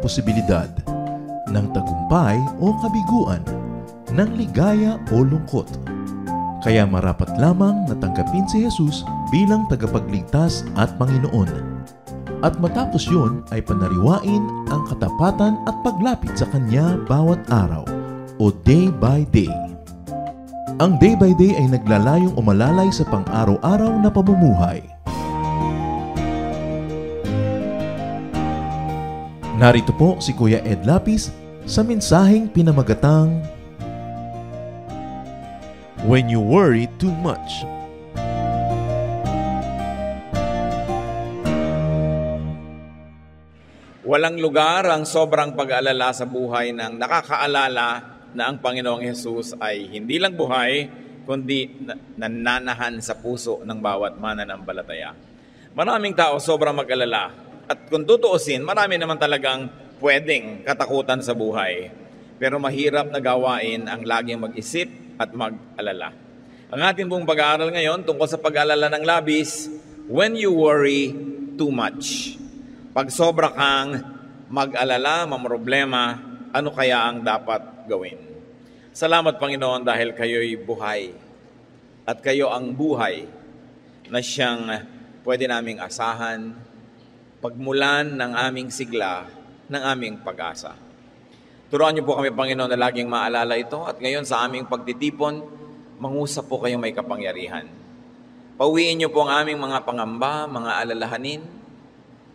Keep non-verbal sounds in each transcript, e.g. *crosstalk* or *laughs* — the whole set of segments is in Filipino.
posibilidad ng tagumpay o kabiguan, ng ligaya o lungkot. Kaya marapat lamang na tanggapin si Jesus bilang tagapagligtas at Panginoon. At matapos yun ay panariwain ang katapatan at paglapit sa Kanya bawat araw o day by day. Ang day by day ay naglalayong umalalay sa pang-araw-araw na pamumuhay. Narito po si Kuya Ed Lapis sa mensaheng pinamagatang When You Worry Too Much. Walang lugar ang sobrang pag-alala sa buhay ng nakakaalala na ang Panginoong Hesus ay hindi lang buhay, kundi nananahan sa puso ng bawat mananampalataya. Maraming tao sobrang mag-alala. At kung tutuusin, marami naman talagang pwedeng katakutan sa buhay. Pero mahirap na gawain ang laging mag-isip at mag-alala. Ang ating pong pag-aaral ngayon tungkol sa pag-alala ng labis, when you worry too much. Pag sobra kang mag-alala, mamroblema, ano kaya ang dapat gawin? Salamat Panginoon dahil kayo'y buhay at kayo ang buhay na siyang pwede naming asahan, pagmulan ng aming sigla, ng aming pag-asa. Turuan niyo po kami, Panginoon, na laging maalala ito at ngayon sa aming pagtitipon, mangusap po kayong may kapangyarihan. Pauwiin niyo po ang aming mga pangamba, mga alalahanin,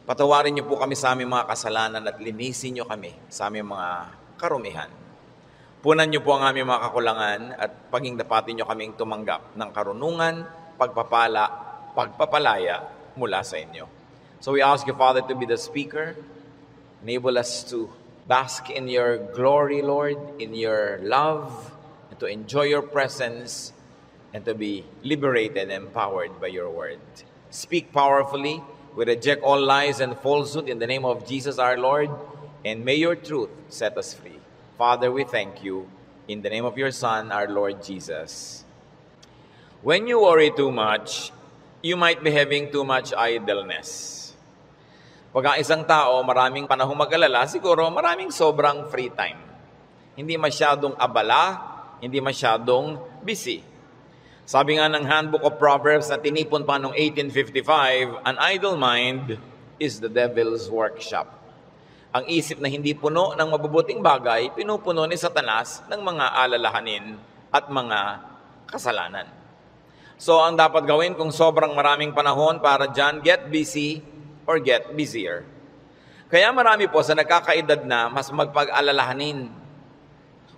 Patawarin niyo po kami sa aming mga kasalanan at linisin niyo kami sa aming mga karumihan. Punan niyo po ang aming mga kakulangan at paging dapatin niyo kaming tumanggap ng karunungan, pagpapala, pagpapalaya mula sa inyo. So we ask you, Father, to be the speaker. Enable us to bask in your glory, Lord, in your love, and to enjoy your presence, and to be liberated and empowered by your word. Speak powerfully, We reject all lies and falsehood in the name of Jesus our Lord, and may your truth set us free. Father, we thank you in the name of your Son, our Lord Jesus. When you worry too much, you might be having too much idleness. Pag ang isang tao maraming panahong mag-alala, siguro maraming sobrang free time. Hindi masyadong abala, hindi masyadong busy. Sabi nga ng Handbook of Proverbs na tinipon pa noong 1855, an idle mind is the devil's workshop. Ang isip na hindi puno ng mabubuting bagay, pinupuno ni Satanas ng mga alalahanin at mga kasalanan. So ang dapat gawin kung sobrang maraming panahon para dyan, get busy or get busier. Kaya marami po sa nagkakaedad na mas magpag-alalahanin.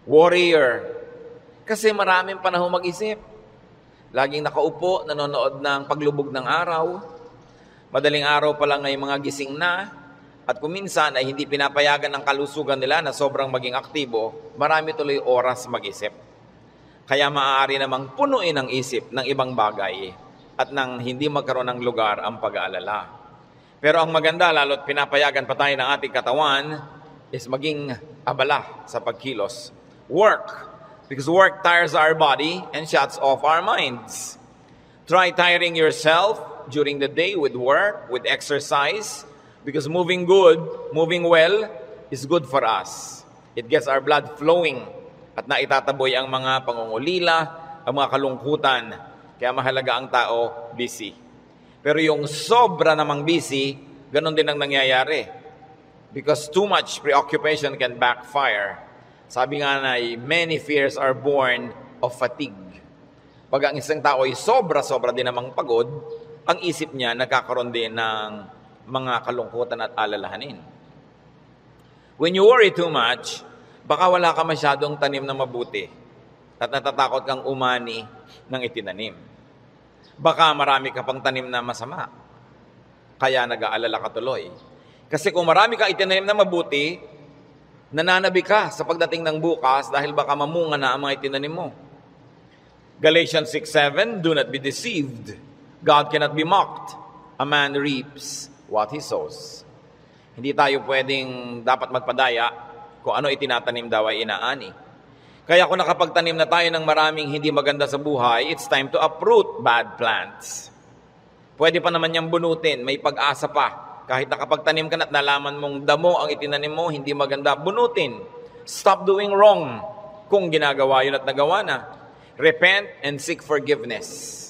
Warrior. Kasi maraming panahon mag-isip. Laging nakaupo, nanonood ng paglubog ng araw. Madaling araw pa lang ay mga gising na. At kung minsan ay hindi pinapayagan ng kalusugan nila na sobrang maging aktibo, marami tuloy oras mag-isip. Kaya maaari namang punuin ang isip ng ibang bagay at nang hindi magkaroon ng lugar ang pag-aalala. Pero ang maganda, lalo't pinapayagan pa tayo ng ating katawan, is maging abala sa pagkilos. Work Because work tires our body and shuts off our minds. Try tiring yourself during the day with work, with exercise, because moving good, moving well, is good for us. It gets our blood flowing at naitataboy ang mga pangungulila, ang mga kalungkutan. Kaya mahalaga ang tao busy. Pero yung sobra namang busy, ganun din ang nangyayari. Because too much preoccupation can backfire sabi nga na, many fears are born of fatigue. Pag ang isang tao ay sobra-sobra din namang pagod, ang isip niya nagkakaroon din ng mga kalungkutan at alalahanin. When you worry too much, baka wala ka masyadong tanim na mabuti at natatakot kang umani ng itinanim. Baka marami ka pang tanim na masama, kaya nag-aalala ka tuloy. Kasi kung marami ka itinanim na mabuti, nananabi ka sa pagdating ng bukas dahil baka mamunga na ang mga itinanim mo. Galatians 6.7, Do not be deceived. God cannot be mocked. A man reaps what he sows. Hindi tayo pwedeng dapat magpadaya kung ano itinatanim daw ay inaani. Kaya kung nakapagtanim na tayo ng maraming hindi maganda sa buhay, it's time to uproot bad plants. Pwede pa naman niyang bunutin, may pag-asa pa Kahit nakapagtanim ka na at nalaman mong damo ang itinanim mo, hindi maganda, bunutin. Stop doing wrong kung ginagawa yun at nagawa na. Repent and seek forgiveness.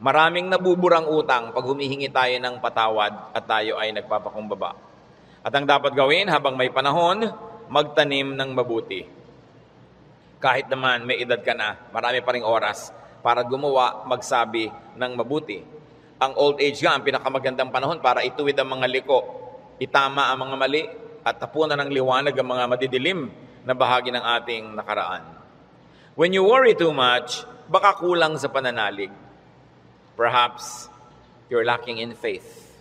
Maraming nabuburang utang pag humihingi tayo ng patawad at tayo ay nagpapakumbaba. At ang dapat gawin habang may panahon, magtanim ng mabuti. Kahit naman may edad ka na, marami pa ring oras para gumawa, magsabi ng mabuti. Ang old age nga, ang pinakamagandang panahon para ituwid ang mga liko, itama ang mga mali, at tapunan ng liwanag ang mga madidilim na bahagi ng ating nakaraan. When you worry too much, baka kulang sa pananalig Perhaps you're lacking in faith.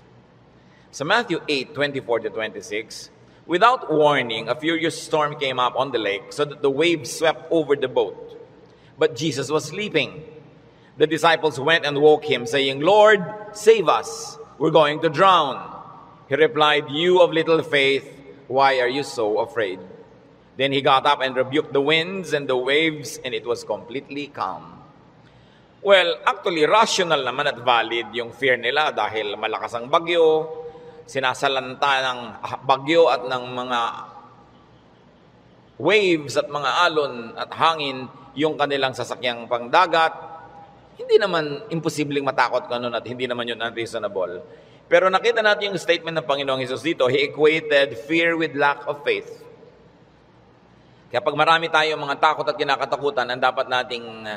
So Matthew 8, 24 to 26, without warning, a furious storm came up on the lake so that the waves swept over the boat. But Jesus was sleeping. The disciples went and woke him, saying, Lord, save us. We're going to drown. He replied, You of little faith, why are you so afraid? Then he got up and rebuked the winds and the waves, and it was completely calm. Well, actually, rational naman at valid yung fear nila dahil malakas ang bagyo, sinasalanta ng bagyo at ng mga waves at mga alon at hangin yung kanilang sasakyang pangdagat. Hindi naman imposibleng matakot ka nun at hindi naman yun unreasonable. Pero nakita natin yung statement ng Panginoong Hesus dito, He equated fear with lack of faith. Kaya pag marami tayong mga takot at kinakatakutan, ang dapat nating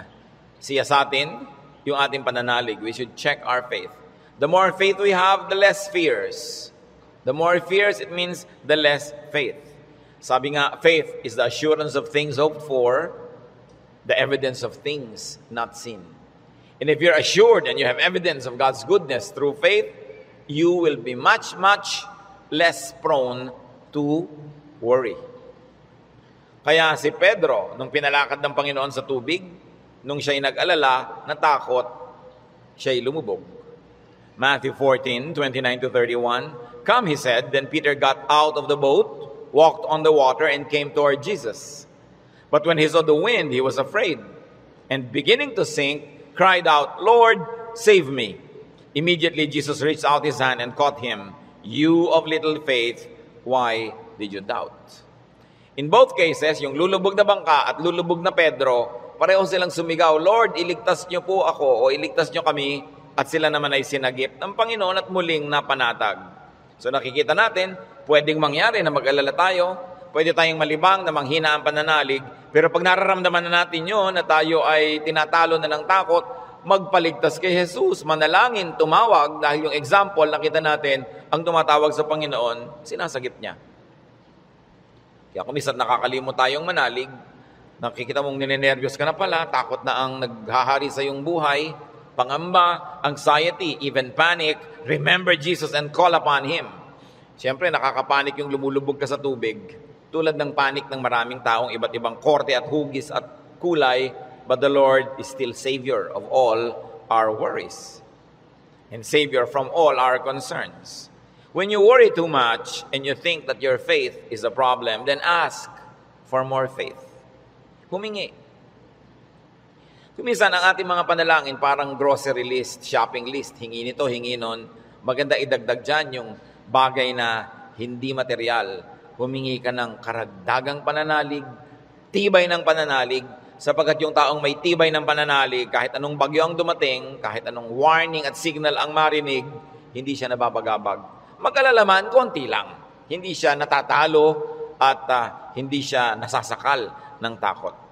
siya sa atin, yung ating pananalig. We should check our faith. The more faith we have, the less fears. The more fears, it means the less faith. Sabi nga, faith is the assurance of things hoped for, the evidence of things not seen. And if you're assured and you have evidence of God's goodness through faith, you will be much, much less prone to worry. Kaya si Pedro, nung pinalakad ng Panginoon sa tubig, nung siya'y nag-alala, natakot, siya'y lumubog. Matthew 14, 29 to 31. Come, he said. Then Peter got out of the boat, walked on the water, and came toward Jesus. But when he saw the wind, he was afraid, and beginning to sink, cried out, Lord, save me. Immediately Jesus reached out his hand and caught him. You of little faith, why did you doubt? In both cases, yung lulubog na bangka at lulubog na Pedro, pareho silang sumigaw, Lord, iligtas niyo po ako o iligtas niyo kami at sila naman ay sinagip ng Panginoon at muling napanatag. So nakikita natin, pwedeng mangyari na mag-alala tayo, pwede tayong malibang na manghina ang pananalig, pero pag nararamdaman na natin yon na tayo ay tinatalo na ng takot, magpaligtas kay Jesus, manalangin, tumawag, dahil yung example, nakita natin, ang tumatawag sa Panginoon, sinasagip niya. Kaya kung minsan nakakalimot tayong manalig, Nakikita mong ninenervyos ka na pala, takot na ang naghahari sa iyong buhay, pangamba, anxiety, even panic, remember Jesus and call upon Him. Siyempre, nakakapanik yung lumulubog ka sa tubig. Tulad ng panik ng maraming taong iba't ibang korte at hugis at kulay, but the Lord is still Savior of all our worries and Savior from all our concerns. When you worry too much and you think that your faith is a problem, then ask for more faith humingi. Kuminsan ang ating mga panalangin parang grocery list, shopping list, hingi nito, hingi nun. Maganda idagdag dyan yung bagay na hindi material. Humingi ka ng karagdagang pananalig, tibay ng pananalig, sapagkat yung taong may tibay ng pananalig, kahit anong bagyo ang dumating, kahit anong warning at signal ang marinig, hindi siya nababagabag. Mag-alalaman, konti lang. Hindi siya natatalo at uh, hindi siya nasasakal ng takot.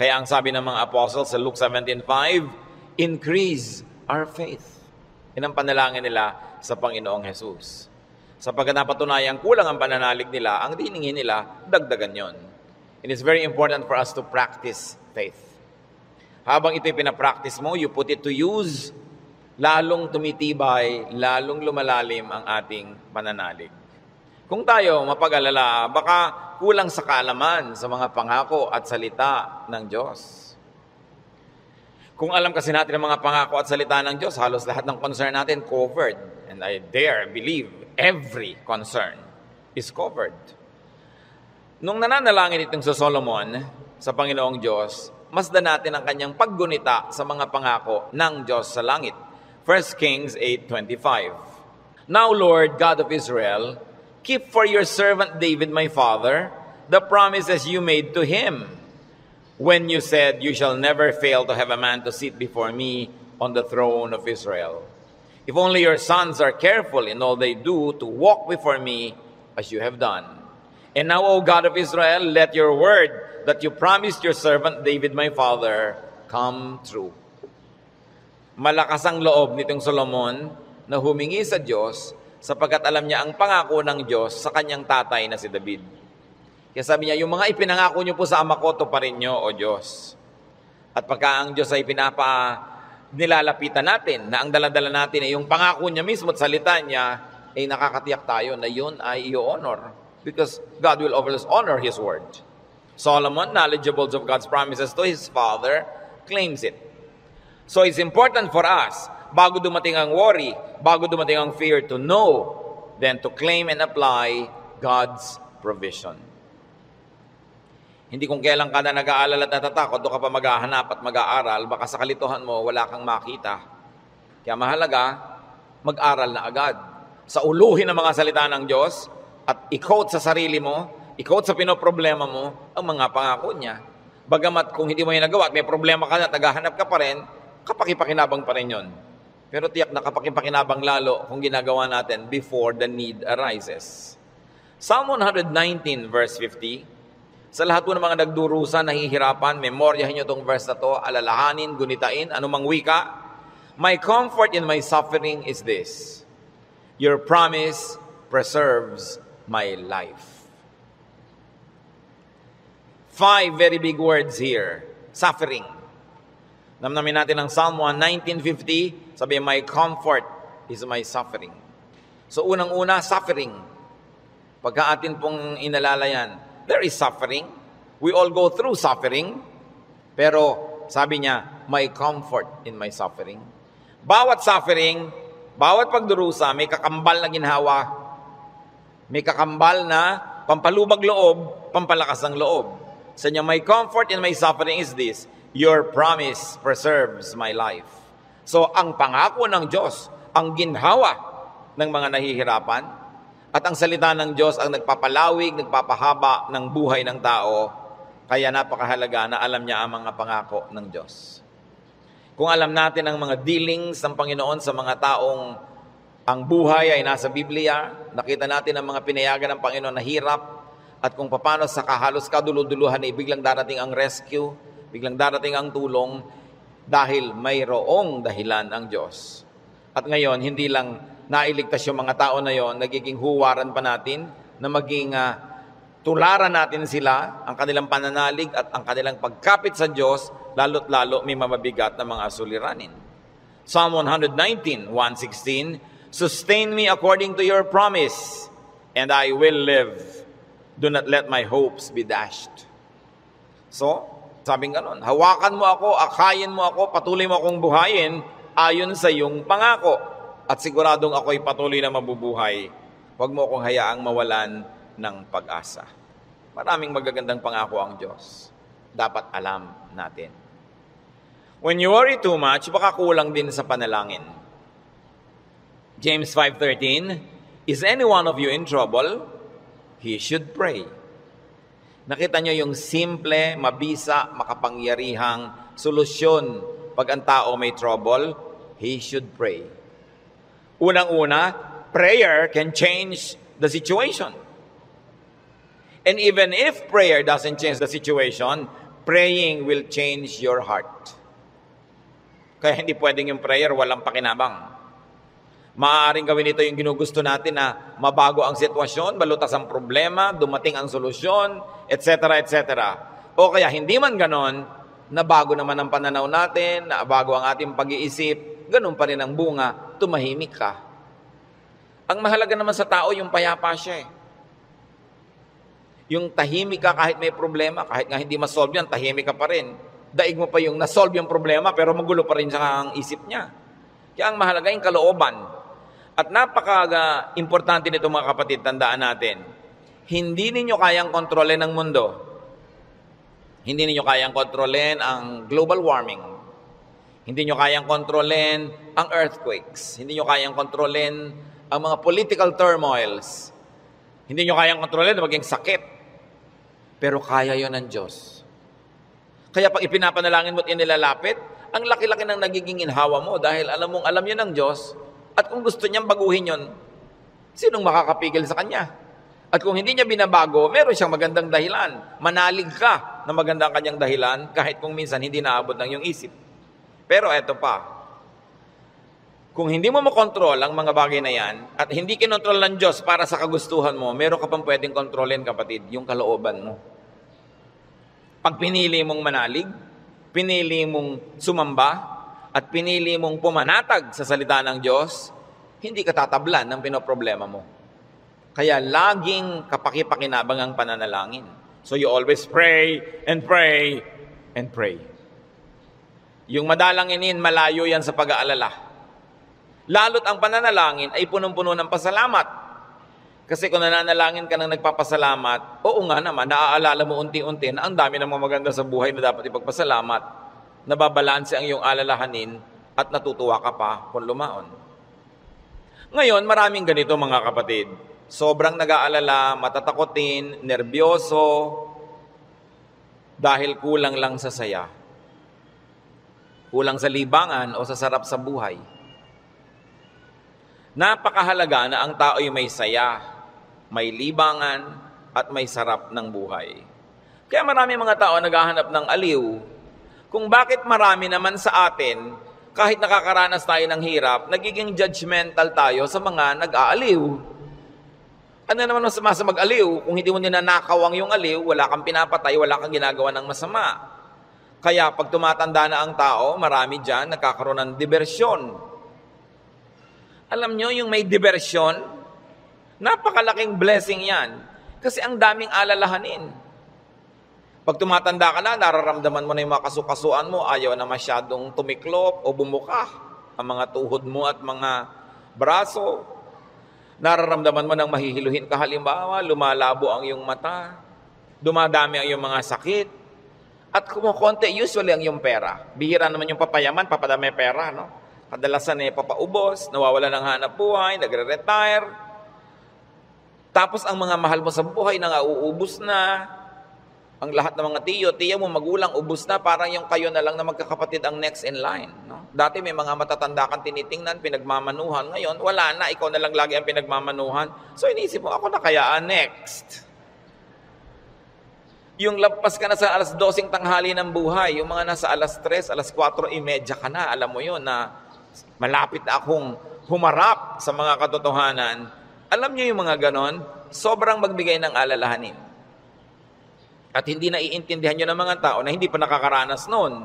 Kaya ang sabi ng mga apostles sa Luke 17.5, increase our faith. Yan ang panalangin nila sa Panginoong Jesus. Sapagkat napatunayan kulang ang pananalig nila, ang diningin nila, dagdagan yon. It is very important for us to practice faith. Habang ito'y pinapractice mo, you put it to use, lalong tumitibay, lalong lumalalim ang ating pananalig. Kung tayo mapag-alala, baka kulang sa kaalaman sa mga pangako at salita ng Diyos. Kung alam kasi natin ang mga pangako at salita ng Diyos, halos lahat ng concern natin covered. And I dare believe every concern is covered. Nung nananalangin itong sa Solomon, sa Panginoong Diyos, masdan natin ang kanyang paggunita sa mga pangako ng Diyos sa langit. 1 Kings 8.25 Now, Lord, God of Israel, keep for your servant David, my father, the promises you made to him when you said, You shall never fail to have a man to sit before me on the throne of Israel. If only your sons are careful in all they do to walk before me as you have done. And now, O God of Israel, let your word that you promised your servant David, my father, come true. Malakas ang loob nitong Solomon na humingi sa Diyos sapagkat alam niya ang pangako ng Diyos sa kanyang tatay na si David. Kaya sabi niya, yung mga ipinangako niyo po sa ama ko, to pa rin niyo, O Diyos. At pagka ang Diyos ay pinapa nilalapitan natin, na ang daladala natin ay yung pangako niya mismo at salita niya, ay nakakatiyak tayo na yun ay i-honor. Because God will always honor His word. Solomon, knowledgeable of God's promises to his father, claims it. So it's important for us, bago dumating ang worry, bago dumating ang fear, to know, then to claim and apply God's provision. Hindi kung kailan ka na nag-aalala at natatakot, doon ka pa maghahanap at mag-aaral, baka sa kalituhan mo, wala kang makita. Kaya mahalaga, mag-aral na agad. Sa uluhin ng mga salita ng Diyos, at i-quote sa sarili mo, i-quote sa pinoproblema mo, ang mga pangako niya. Bagamat kung hindi mo yung nagawa at may problema ka na naghahanap ka pa rin, kapakipakinabang pa rin yun. Pero tiyak na lalo kung ginagawa natin before the need arises. Psalm 119 verse 50, sa lahat po ng mga nagdurusa, nahihirapan, memoryahin nyo itong verse na to, alalahanin, gunitain, anumang wika. My comfort in my suffering is this, Your promise preserves my life. Five very big words here. Suffering. Namnamin natin ang Psalm 1, 1950, sabi, my comfort is my suffering. So unang-una, suffering. Pagka atin pong inalala yan, there is suffering. We all go through suffering. Pero sabi niya, my comfort in my suffering. Bawat suffering, bawat pagdurusa, may kakambal na ginhawa. May kakambal na pampalubag loob, pampalakas ng loob. Sa niya, my comfort in my suffering is this, your promise preserves my life. So, ang pangako ng Diyos, ang ginhawa ng mga nahihirapan, at ang salita ng Diyos ang nagpapalawig, nagpapahaba ng buhay ng tao, kaya napakahalaga na alam niya ang mga pangako ng Diyos. Kung alam natin ang mga dealings ng Panginoon sa mga taong ang buhay ay nasa Biblia, nakita natin ang mga pinayagan ng Panginoon na hirap, at kung paano sa kahalos kaduluduluhan ay biglang darating ang rescue, biglang darating ang tulong dahil mayroong dahilan ang Diyos. At ngayon, hindi lang nailigtas yung mga tao na yon, nagiging huwaran pa natin na maging uh, tularan natin sila, ang kanilang pananalig at ang kanilang pagkapit sa Diyos, lalo't lalo may mamabigat na mga asuliranin. Psalm 119, 116, Sustain me according to your promise, and I will live Do not let my hopes be dashed. So, sabing ganon, hawakan mo ako, akayin mo ako, patuloy mo akong buhayin ayon sa iyong pangako. At siguradong ako'y patuloy na mabubuhay. Huwag mo akong hayaang mawalan ng pag-asa. Maraming magagandang pangako ang Diyos. Dapat alam natin. When you worry too much, baka kulang din sa panalangin. James 5.13, Is any one of you in trouble? he should pray. Nakita nyo yung simple, mabisa, makapangyarihang solusyon pag ang tao may trouble, he should pray. Unang-una, prayer can change the situation. And even if prayer doesn't change the situation, praying will change your heart. Kaya hindi pwedeng yung prayer walang pakinabang. Maaaring gawin ito yung ginugusto natin na mabago ang sitwasyon, balutas ang problema, dumating ang solusyon, etc. etc. O kaya hindi man ganon, na bago naman ang pananaw natin, na bago ang ating pag-iisip, ganun pa rin ang bunga, tumahimik ka. Ang mahalaga naman sa tao, yung payapa siya eh. Yung tahimik ka kahit may problema, kahit nga hindi masolve yan, tahimik ka pa rin. Daig mo pa yung nasolve yung problema, pero magulo pa rin sa ang isip niya. Kaya ang mahalaga yung kalooban. At napaka-importante nito mga kapatid, tandaan natin. Hindi ninyo kayang kontrolin ang mundo. Hindi ninyo kayang kontrolin ang global warming. Hindi nyo kayang kontrolin ang earthquakes. Hindi nyo kayang kontrolin ang mga political turmoils, hindi nyo kayang kontrolin na maging sakit. Pero kaya yon ng Diyos. Kaya pag ipinapanalangin mo at inilalapit, ang laki-laki ng nagiging inhawa mo dahil alam mong alam yun ng Diyos at kung gusto niyang baguhin yon, sinong makakapigil sa Kanya? At kung hindi niya binabago, meron siyang magandang dahilan. Manalig ka na magandang kanyang dahilan kahit kung minsan hindi naabot ng iyong isip. Pero eto pa, kung hindi mo makontrol ang mga bagay na yan at hindi kinontrol ng Diyos para sa kagustuhan mo, meron ka pang pwedeng kontrolin kapatid, yung kalooban mo. Pag pinili mong manalig, pinili mong sumamba, at pinili mong pumanatag sa salita ng Diyos, hindi ka tatablan ng pinoproblema mo. Kaya laging kapakipakinabang ang pananalangin. So you always pray and pray and pray. Yung madalanginin, malayo yan sa pag-aalala. Lalo't ang pananalangin ay punong-puno ng pasalamat. Kasi kung nananalangin ka ng nagpapasalamat, oo nga naman, naaalala mo unti-unti na ang dami ng mga maganda sa buhay na dapat ipagpasalamat, nababalanse ang iyong alalahanin at natutuwa ka pa kung lumaon. Ngayon, maraming ganito mga kapatid sobrang nag-aalala, matatakotin, nerbyoso, dahil kulang lang sa saya. Kulang sa libangan o sa sarap sa buhay. Napakahalaga na ang tao ay may saya, may libangan, at may sarap ng buhay. Kaya marami mga tao naghahanap ng aliw kung bakit marami naman sa atin, kahit nakakaranas tayo ng hirap, nagiging judgmental tayo sa mga nag-aaliw. Ano naman masama sa mag-aliw? Kung hindi mo ninanakaw ang yung aliw, wala kang pinapatay, wala kang ginagawa ng masama. Kaya pag tumatanda na ang tao, marami dyan nagkakaroon ng diversyon. Alam nyo, yung may diversyon, napakalaking blessing yan. Kasi ang daming alalahanin. Pag tumatanda ka na, nararamdaman mo na yung mga kasukasuan mo, ayaw na masyadong tumiklop o bumuka ang mga tuhod mo at mga braso, Nararamdaman mo ng mahihiluhin ka halimbawa, lumalabo ang iyong mata, dumadami ang iyong mga sakit, at kumukonti usually ang iyong pera. Bihira naman yung papayaman, papadami pera, no? Kadalasan eh papaubos, nawawala ng hanap buhay, nagre-retire. Tapos ang mga mahal mo sa buhay nang uubos na, ang lahat ng mga tiyo, tiya mo, magulang, ubus na, parang yung kayo na lang na magkakapatid ang next in line. No? Dati may mga matatanda kang tinitingnan, pinagmamanuhan. Ngayon, wala na, ikaw na lang lagi ang pinagmamanuhan. So inisip mo, ako na kaya ah, next. Yung lampas ka na sa alas 12 tanghali ng buhay, yung mga nasa alas 3, alas 4.30 ka na, alam mo yun na malapit na akong humarap sa mga katotohanan. Alam niyo yung mga ganon, sobrang magbigay ng alalahanin. At hindi naiintindihan nyo ng mga tao na hindi pa nakakaranas noon.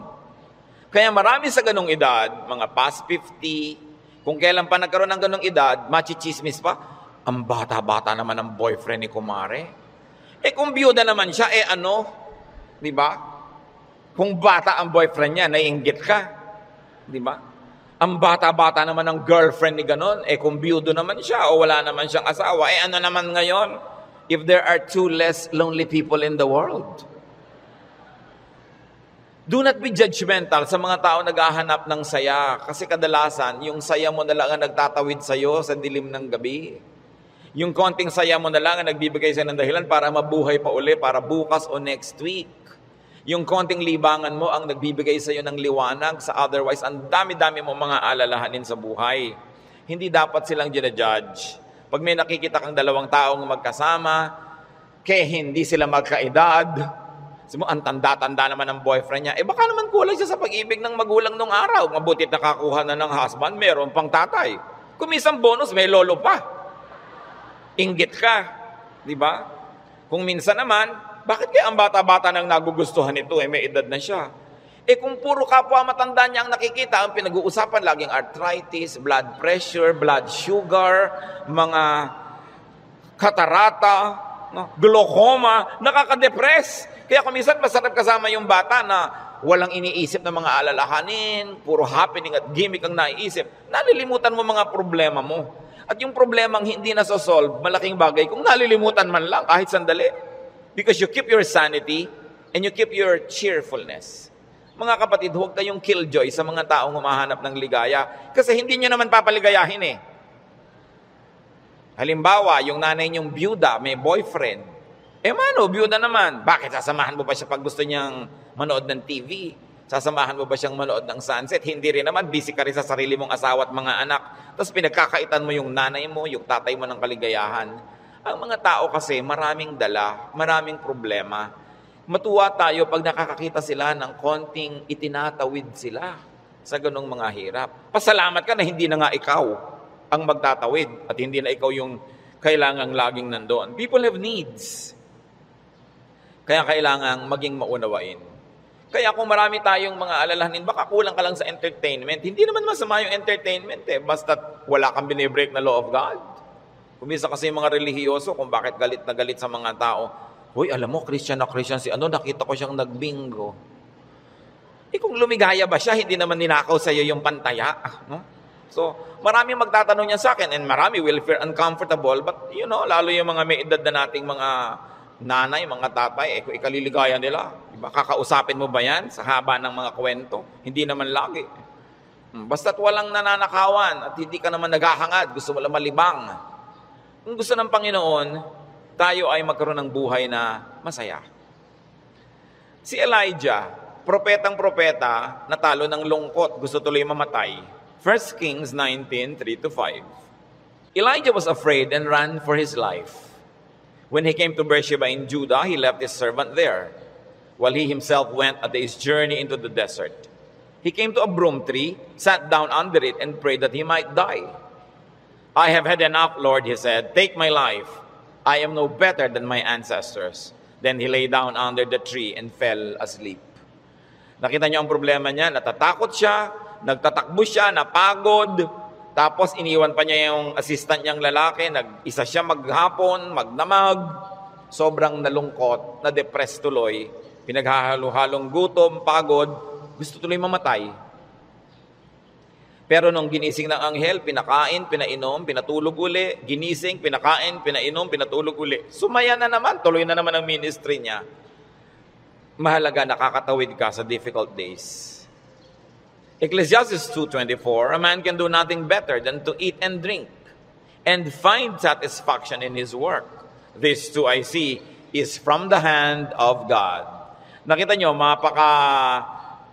Kaya marami sa ganong edad, mga past 50, kung kailan pa nagkaroon ng ganong edad, machichismis pa, ang bata-bata naman ng boyfriend ni Kumare. Eh kung biyuda naman siya, eh ano? Di ba? Kung bata ang boyfriend niya, naiinggit ka. Di ba? Ang bata-bata naman ng girlfriend ni ganon, eh kung biyudo naman siya o wala naman siyang asawa, eh ano naman ngayon? If there are two less lonely people in the world. Do not be judgmental sa mga tao naghahanap ng saya kasi kadalasan yung saya mo na lang ang nagtatawid sa iyo sa dilim ng gabi. Yung konting saya mo na lang ang nagbibigay sa ng dahilan para mabuhay pa uli para bukas o next week. Yung konting libangan mo ang nagbibigay sa iyo ng liwanag sa otherwise ang dami-dami mo mga alalahanin sa buhay. Hindi dapat silang ginajudge pag may nakikita kang dalawang taong magkasama, kaya hindi sila magkaedad, sabi mo, ang tanda-tanda naman ng boyfriend niya, eh baka naman kulang siya sa pag-ibig ng magulang nung araw. Mabutit nakakuha na ng husband, meron pang tatay. Kung minsan bonus, may lolo pa. Inggit ka. Di ba? Kung minsan naman, bakit kaya ang bata-bata nang nagugustuhan ito, eh may edad na siya? Eh kung puro kapwa matanda niya ang nakikita, ang pinag-uusapan laging arthritis, blood pressure, blood sugar, mga katarata, no, glaucoma, nakaka-depress. Kaya kung minsan masarap kasama yung bata na walang iniisip ng mga alalahanin, puro happening at gimmick ang naiisip, nalilimutan mo mga problema mo. At yung problemang hindi na-solve, malaking bagay kung nalilimutan man lang kahit sandali. Because you keep your sanity and you keep your cheerfulness. Mga kapatid, huwag kayong killjoy sa mga taong humahanap ng ligaya. Kasi hindi nyo naman papaligayahin eh. Halimbawa, yung nanay niyong byuda, may boyfriend. Eh mano, byuda naman. Bakit sasamahan mo ba siya pag gusto niyang manood ng TV? Sasamahan mo ba siyang manood ng sunset? Hindi rin naman, busy ka rin sa sarili mong asawa at mga anak. Tapos pinagkakaitan mo yung nanay mo, yung tatay mo ng kaligayahan. Ang mga tao kasi maraming dala, maraming problema. Matuwa tayo pag nakakakita sila ng konting itinatawid sila sa ganong mga hirap. Pasalamat ka na hindi na nga ikaw ang magtatawid at hindi na ikaw yung kailangang laging nandoon. People have needs. Kaya kailangang maging maunawain. Kaya kung marami tayong mga alalahanin, baka kulang ka lang sa entertainment. Hindi naman masama yung entertainment eh, basta wala kang binibreak na law of God. Kumisa kasi yung mga relihiyoso kung bakit galit na galit sa mga tao. Hoy, alam mo, Christian na Christian si ano, nakita ko siyang nagbingo. Eh kung lumigaya ba siya, hindi naman ninakaw sa iyo yung pantaya. No? So, marami magtatanong niya sa akin and marami will feel uncomfortable but you know, lalo yung mga may edad na nating mga nanay, mga tatay, eh, kung ikaliligayan nila, diba? kakausapin mo ba yan sa haba ng mga kwento? Hindi naman lagi. Hmm, basta't walang nananakawan at hindi ka naman naghahangad, gusto mo lang malibang. Kung gusto ng Panginoon, tayo ay magkaroon ng buhay na masaya. Si Elijah, propetang propeta, natalo ng lungkot, gusto tuloy mamatay 1 Kings 19, 3 to 5. Elijah was afraid and ran for his life. When he came to Beersheba in Judah, he left his servant there, while he himself went a day's journey into the desert. He came to a broom tree, sat down under it, and prayed that he might die. I have had enough, Lord, he said. Take my life. I am no better than my ancestors. Then he lay down under the tree and fell asleep. Nakita niyo ang problema niya, natatakot siya, nagtatakbo siya, napagod, tapos iniwan pa niya yung assistant niyang lalaki, nag-isa siya maghapon, magnamag, sobrang nalungkot, na-depressed tuloy, pinaghahalo-halong gutom, pagod, gusto tuloy mamatay. Pero nung ginising ng anghel, pinakain, pinainom, pinatulog uli, ginising, pinakain, pinainom, pinatulog uli. Sumaya na naman, tuloy na naman ang ministry niya. Mahalaga nakakatawid ka sa difficult days. Ecclesiastes 2.24, a man can do nothing better than to eat and drink and find satisfaction in his work. This too I see is from the hand of God. Nakita nyo, mapaka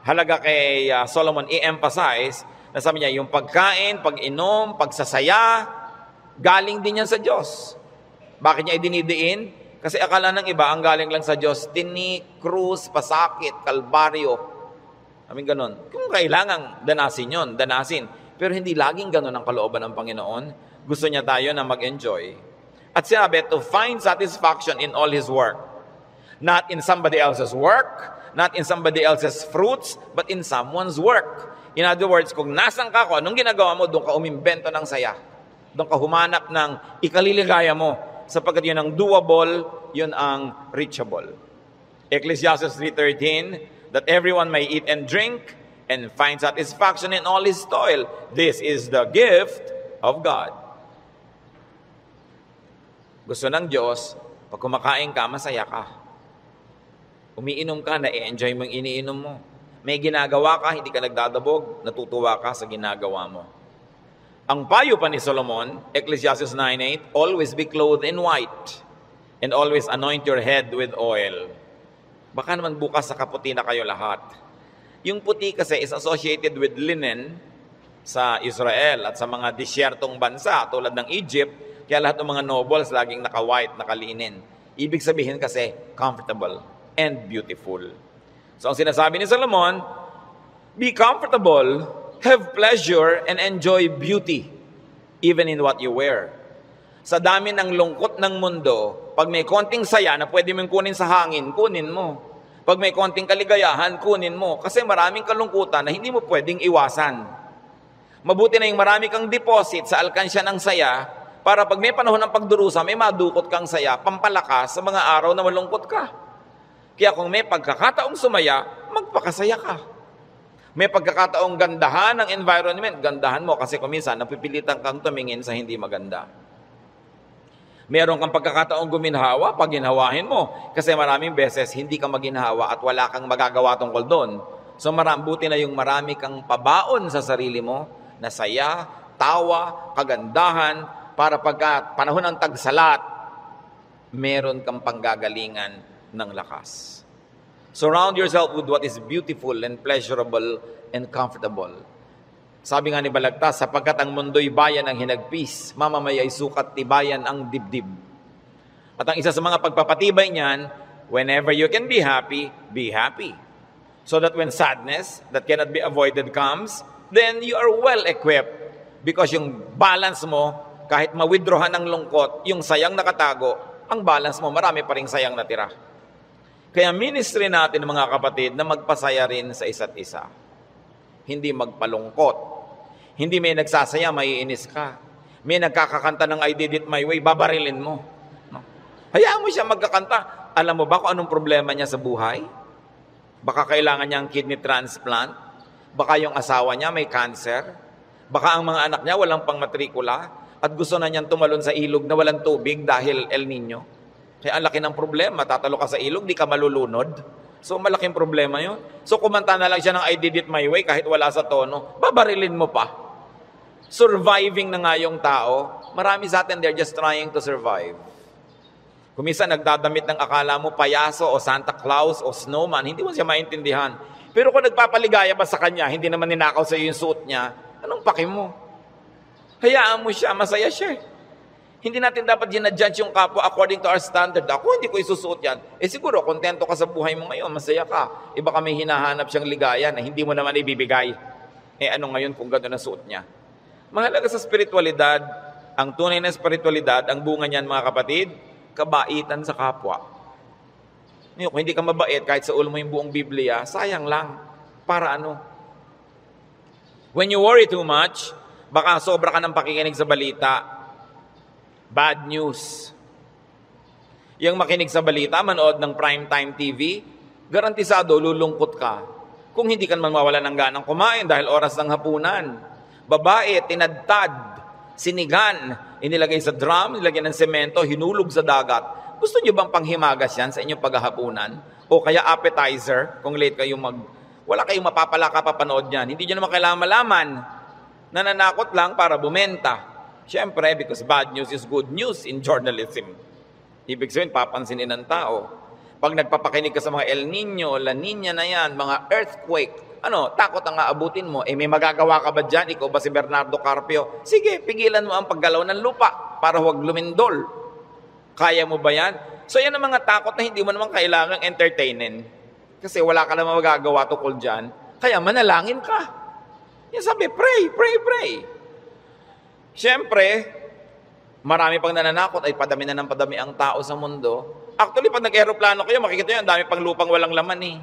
halaga kay uh, Solomon i-emphasize na sabi niya, yung pagkain, pag-inom, pagsasaya, galing din yan sa Diyos. Bakit niya idinidiin? Kasi akala ng iba, ang galing lang sa Diyos, tini, krus, pasakit, kalbaryo, Aming ganon. Kung kailangan danasin yon, danasin. Pero hindi laging ganon ang kalooban ng Panginoon. Gusto niya tayo na mag-enjoy. At sinabi, to find satisfaction in all His work. Not in somebody else's work, not in somebody else's fruits, but in someone's work. In other words, kung nasan ka ko, anong ginagawa mo, doon ka umimbento ng saya. Doon ka humanap ng ikaliligaya mo sapagkat yun ang doable, yun ang reachable. Ecclesiastes 3.13, that everyone may eat and drink and find satisfaction in all his toil. This is the gift of God. Gusto ng Diyos, pag kumakain ka, masaya ka. Umiinom ka, na-enjoy mo yung iniinom mo. May ginagawa ka, hindi ka nagdadabog, natutuwa ka sa ginagawa mo. Ang payo pa ni Solomon, Ecclesiastes 9.8, always be clothed in white and always anoint your head with oil. Baka naman bukas sa kaputi na kayo lahat. Yung puti kasi is associated with linen sa Israel at sa mga disyertong bansa tulad ng Egypt, kaya lahat ng mga nobles laging naka-white, naka-linen. Ibig sabihin kasi comfortable and beautiful. So ang sinasabi ni Solomon, be comfortable, have pleasure, and enjoy beauty even in what you wear. Sa dami ng lungkot ng mundo, pag may konting saya na pwede mong kunin sa hangin, kunin mo. Pag may konting kaligayahan, kunin mo. Kasi maraming kalungkutan na hindi mo pwedeng iwasan. Mabuti na yung marami kang deposit sa alkansya ng saya para pag may panahon ng pagdurusa, may madukot kang saya, pampalakas sa mga araw na malungkot ka. Kaya kung may pagkakataong sumaya, magpakasaya ka. May pagkakataong gandahan ng environment, gandahan mo kasi kuminsan napipilitan kang tumingin sa hindi maganda. Meron kang pagkakataong guminhawa, pag ginhawahin mo. Kasi maraming beses, hindi ka maginhawa at wala kang magagawa tungkol doon. So marambuti na yung marami kang pabaon sa sarili mo na saya, tawa, kagandahan, para pagka panahon ng tagsalat, meron kang panggagalingan ng lakas. Surround yourself with what is beautiful and pleasurable and comfortable. Sabi nga ni Balagtas, sapagkat ang mundo'y bayan ng hinagpis, mamamayay sukat tibayan ang dibdib. At ang isa sa mga pagpapatibay niyan, whenever you can be happy, be happy. So that when sadness that cannot be avoided comes, then you are well equipped because yung balance mo, kahit ma-withdrawhan ng lungkot, yung sayang nakatago, ang balance mo, marami pa rin sayang natira. Kaya ministry natin, mga kapatid, na magpasaya rin sa isa't isa. Hindi magpalungkot. Hindi may nagsasaya, maiinis ka. May nagkakakanta ng I did it my way, babarilin mo. No? Hayaan mo siya magkakanta. Alam mo ba kung anong problema niya sa buhay? Baka kailangan niya ang kidney transplant. Baka yung asawa niya may cancer. Baka ang mga anak niya walang pangmatrikula. At gusto na niyang tumalon sa ilog na walang tubig dahil El Nino. Kaya ang laki ng problema, tatalo ka sa ilog, di ka malulunod. So malaking problema yun. So kumanta na lang siya ng I did it my way kahit wala sa tono, babarilin mo pa. Surviving na nga yung tao. Marami sa atin, they're just trying to survive. Kumisa nagdadamit ng akala mo payaso o Santa Claus o snowman, hindi mo siya maintindihan. Pero kung nagpapaligaya ba sa kanya, hindi naman ninakaw sa iyo yung suot niya, anong paki mo? Hayaan mo siya, masaya siya. Hindi natin dapat ginadjudge yung kapwa according to our standard. Ako, hindi ko isusuot yan. Eh siguro, kontento ka sa buhay mo ngayon, masaya ka. Iba ka may hinahanap siyang ligaya na hindi mo naman ibibigay. Eh ano ngayon kung gano'n ang suot niya? Mahalaga sa spiritualidad, ang tunay na spiritualidad, ang bunga niyan mga kapatid, kabaitan sa kapwa. Ngayon, kung hindi ka mabait, kahit sa ulo mo yung buong Biblia, sayang lang. Para ano? When you worry too much, baka sobra ka ng pakikinig sa balita, bad news. Yung makinig sa balita, manood ng primetime TV, garantisado lulungkot ka. Kung hindi ka naman mawala ng ganang kumain dahil oras ng hapunan. Babae, tinadtad, sinigan, inilagay sa drum, nilagyan ng semento, hinulog sa dagat. Gusto niyo bang panghimagas yan sa inyong paghahapunan? O kaya appetizer, kung late kayo mag... Wala kayong mapapala kapapanood yan. Hindi niyo naman kailangan malaman. Nananakot lang para bumenta. Siyempre, because bad news is good news in journalism. Ibig sabihin, papansinin ng tao. Pag nagpapakinig ka sa mga El Nino, La Nina na yan, mga earthquake, ano, takot ang aabutin mo. Eh, may magagawa ka ba dyan? Ikaw ba si Bernardo Carpio? Sige, pigilan mo ang paggalaw ng lupa para huwag lumindol. Kaya mo ba yan? So, yan ang mga takot na hindi mo naman kailangang entertainin. Kasi wala ka naman magagawa tukol dyan. Kaya manalangin ka. Yan sabi, pray, pray, pray. Siyempre, marami pang nananakot ay padami na ng padami ang tao sa mundo. Actually, pag nag-aeroplano kayo, makikita nyo, ang dami pang lupang walang laman eh.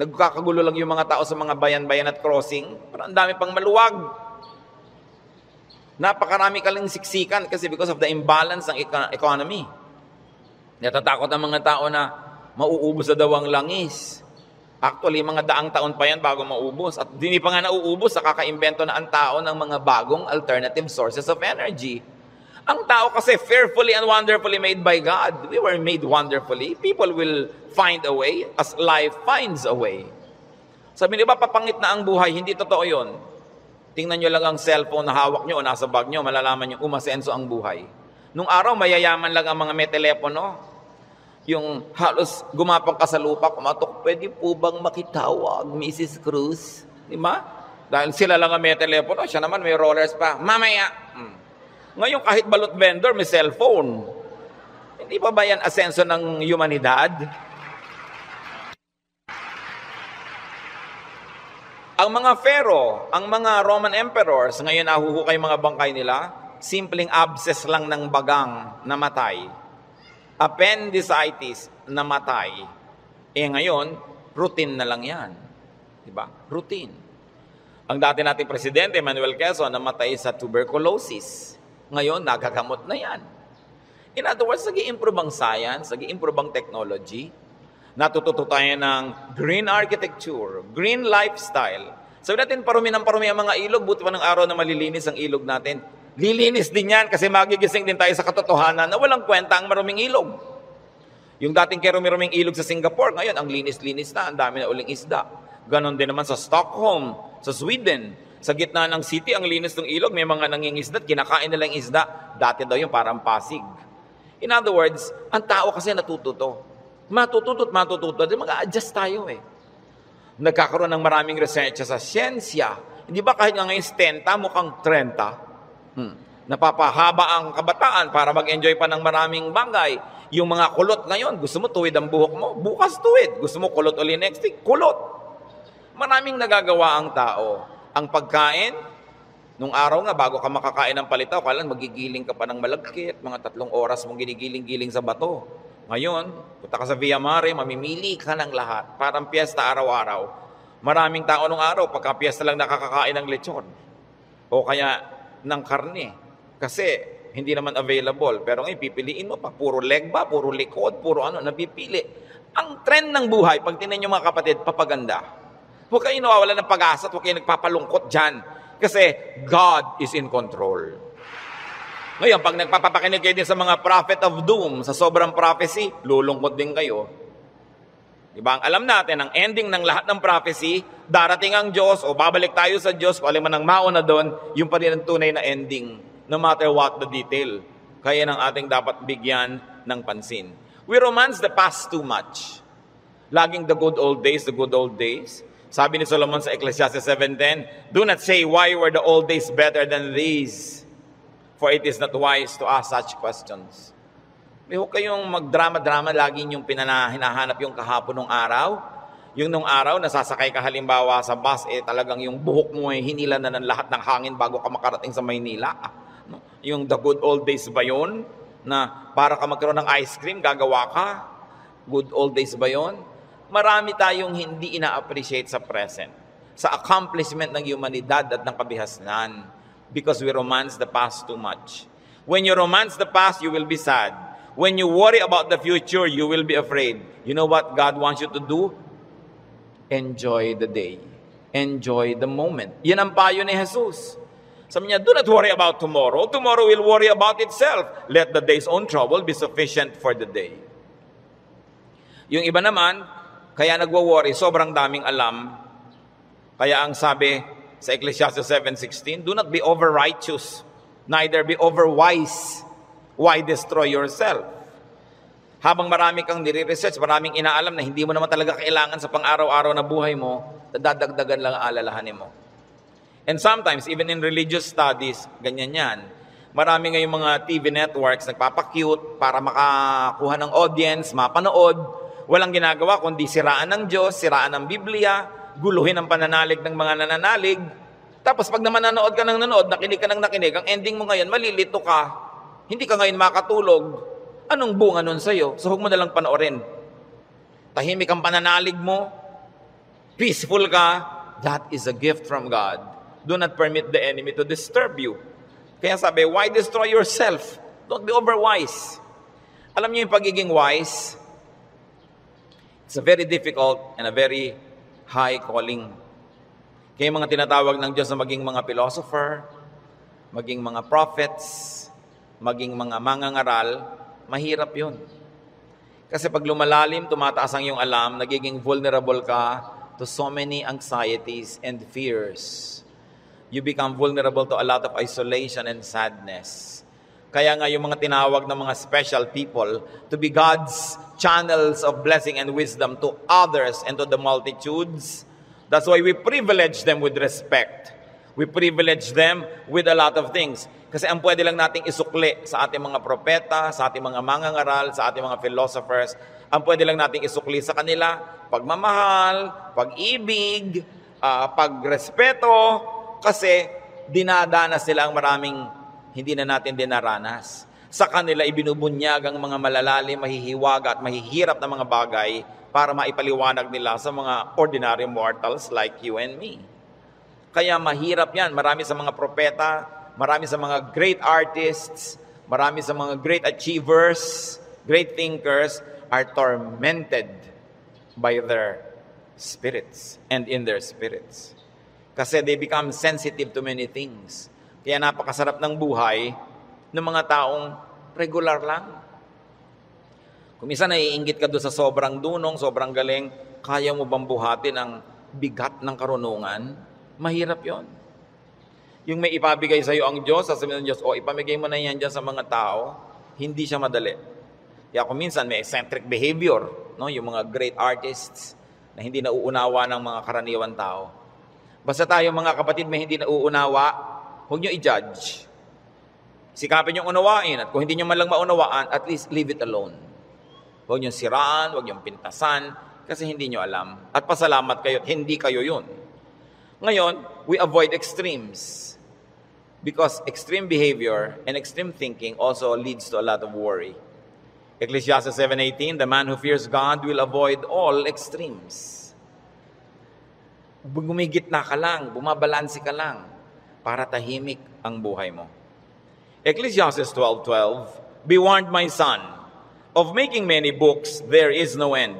Nagkakagulo lang yung mga tao sa mga bayan-bayan at crossing. Pero ang dami pang maluwag. Napakarami ka lang siksikan kasi because of the imbalance ng eco- economy. Natatakot ang mga tao na mauubos na daw ang langis. Actually, mga daang taon pa yan bago maubos. At hindi pa nga nauubos, nakaka-invento na ang tao ng mga bagong alternative sources of energy. Ang tao kasi fearfully and wonderfully made by God. We were made wonderfully. People will find a way as life finds a way. Sabi niyo ba, papangit na ang buhay? Hindi totoo yon. Tingnan nyo lang ang cellphone na hawak nyo o nasa bag nyo, malalaman nyo umasenso ang buhay. Nung araw, mayayaman lang ang mga may telepono. Yung halos gumapang ka sa lupa, kumatok, pwede po bang makitawag, Mrs. Cruz? Di ba? Dahil sila lang ang may telepono, siya naman may rollers pa. Mamaya! Hmm. Ngayon, kahit balot vendor, may cellphone. Hindi pa ba yan asenso ng humanidad? Ang mga pharaoh, ang mga Roman emperors, ngayon nahuhukay mga bangkay nila, simpleng abscess lang ng bagang namatay. Appendicitis namatay. Eh ngayon, routine na lang yan. Diba? Routine. Ang dati nating presidente, Manuel Quezon, namatay sa tuberculosis. Ngayon, nagagamot na yan. In other words, nag-i-improve ang science, nag-i-improve ang technology, natututo tayo ng green architecture, green lifestyle. Sabi natin, parumi ng parumi ang mga ilog, buti pa ng araw na malilinis ang ilog natin. Lilinis din yan kasi magigising din tayo sa katotohanan na walang kwenta ang maruming ilog. Yung dating kerumi-ruming ilog sa Singapore, ngayon ang linis-linis na, ang dami na uling isda. Ganon din naman sa Stockholm, sa Sweden. Sa gitna ng city, ang linis ng ilog, may mga nangingisda, kinakain nila yung isda. Dati daw yung parang pasig. In other words, ang tao kasi natututo. Matututo at matututo. Di mag-adjust tayo eh. Nagkakaroon ng maraming research sa siyensya. Hindi ba kahit nga ngayon 10, mukhang 30? Hmm. Napapahaba ang kabataan para mag-enjoy pa ng maraming bagay. Yung mga kulot ngayon, gusto mo tuwid ang buhok mo, bukas tuwid. Gusto mo kulot uli next week, kulot. Maraming nagagawa ang tao. Ang pagkain, nung araw nga, bago ka makakain ng palitaw, kailan magigiling ka pa ng malagkit, mga tatlong oras mong ginigiling-giling sa bato. Ngayon, punta ka sa Via Mare, mamimili ka ng lahat. Parang piyesta araw-araw. Maraming tao nung araw, pagka piyesta lang nakakakain ng lechon. O kaya ng karne. Kasi hindi naman available. Pero ngayon, pipiliin mo pa. Puro leg ba? Puro likod? Puro ano? Napipili. Ang trend ng buhay, pag tinan nyo mga kapatid, papaganda. Huwag kayo nawawala ng pag-asa at huwag kayo nagpapalungkot dyan. Kasi God is in control. Ngayon, pag nagpapapakinig kayo din sa mga prophet of doom, sa sobrang prophecy, lulungkot din kayo. Diba? Ang alam natin, ang ending ng lahat ng prophecy, darating ang Diyos o babalik tayo sa Diyos, kung alin man ang mauna doon, yung pa rin ang tunay na ending, no matter what the detail. Kaya nang ating dapat bigyan ng pansin. We romance the past too much. Laging the good old days, the good old days. Sabi ni Solomon sa Ecclesiastes 7.10, Do not say, why were the old days better than these? For it is not wise to ask such questions. May huwag kayong magdrama-drama, lagi yung pinanahinahanap yung kahapon ng araw. Yung nung araw, nasasakay ka halimbawa sa bus, eh talagang yung buhok mo eh, hinila na ng lahat ng hangin bago ka makarating sa Maynila. No? Yung the good old days ba yun? Na para ka magkaroon ng ice cream, gagawa ka? Good old days ba yun? marami tayong hindi ina-appreciate sa present, sa accomplishment ng humanidad at ng kabihasnan because we romance the past too much. When you romance the past, you will be sad. When you worry about the future, you will be afraid. You know what God wants you to do? Enjoy the day. Enjoy the moment. Yan ang payo ni Jesus. Sabi niya, do not worry about tomorrow. Tomorrow will worry about itself. Let the day's own trouble be sufficient for the day. Yung iba naman, kaya nagwo-worry, sobrang daming alam. Kaya ang sabi sa Ecclesiastes 7.16, Do not be over-righteous, neither be over-wise. Why destroy yourself? Habang marami kang nire-research, maraming inaalam na hindi mo naman talaga kailangan sa pang-araw-araw na buhay mo, dadagdagan lang ang alalahanin mo. And sometimes, even in religious studies, ganyan yan. Marami ngayong mga TV networks nagpapakute para makakuha ng audience, mapanood, Walang ginagawa kundi siraan ng Diyos, siraan ng Biblia, guluhin ang pananalig ng mga nananalig. Tapos pag naman nanood ka ng nanood, nakinig ka ng nakinig, ang ending mo ngayon, malilito ka. Hindi ka ngayon makatulog. Anong bunga nun sa'yo? So huwag mo nalang panoorin. Tahimik ang pananalig mo. Peaceful ka. That is a gift from God. Do not permit the enemy to disturb you. Kaya sabi, why destroy yourself? Don't be overwise. Alam niyo yung pagiging wise, It's a very difficult and a very high calling. Kaya mga tinatawag ng Diyos na maging mga philosopher, maging mga prophets, maging mga mangangaral, mahirap yun. Kasi pag lumalalim, tumataas ang iyong alam, nagiging vulnerable ka to so many anxieties and fears. You become vulnerable to a lot of isolation and sadness. Kaya nga yung mga tinawag ng mga special people to be God's channels of blessing and wisdom to others and to the multitudes. That's why we privilege them with respect. We privilege them with a lot of things. Kasi ang pwede lang nating isukli sa ating mga propeta, sa ating mga mangangaral, sa ating mga philosophers, ang pwede lang nating isukli sa kanila, pagmamahal, pag-ibig, uh, pagrespeto, kasi dinadanas nila ang maraming hindi na natin dinaranas. Sa kanila ibinubunyag ang mga malalalim, mahihiwaga at mahihirap na mga bagay para maipaliwanag nila sa mga ordinary mortals like you and me. Kaya mahirap yan. Marami sa mga propeta, marami sa mga great artists, marami sa mga great achievers, great thinkers are tormented by their spirits and in their spirits. Kasi they become sensitive to many things. Kaya napakasarap ng buhay ng mga taong regular lang. Kung minsan naiingit ka doon sa sobrang dunong, sobrang galing, kaya mo bang buhatin ang bigat ng karunungan? Mahirap yon. Yung may ipabigay sa iyo ang Diyos, sasabihin ng Diyos, o ipamigay mo na yan dyan sa mga tao, hindi siya madali. Kaya kung minsan may eccentric behavior, no? yung mga great artists na hindi nauunawa ng mga karaniwan tao. Basta tayo mga kapatid may hindi nauunawa, huwag nyo i-judge. Sikapin yung unawain at kung hindi nyo man lang maunawaan, at least leave it alone. Huwag nyo siraan, huwag nyo pintasan, kasi hindi nyo alam. At pasalamat kayo, hindi kayo yun. Ngayon, we avoid extremes. Because extreme behavior and extreme thinking also leads to a lot of worry. Ecclesiastes 7.18, the man who fears God will avoid all extremes. Gumigit na ka lang, bumabalansi ka lang para tahimik ang buhay mo. Ecclesiastes 12.12, Be warned, my son, of making many books there is no end,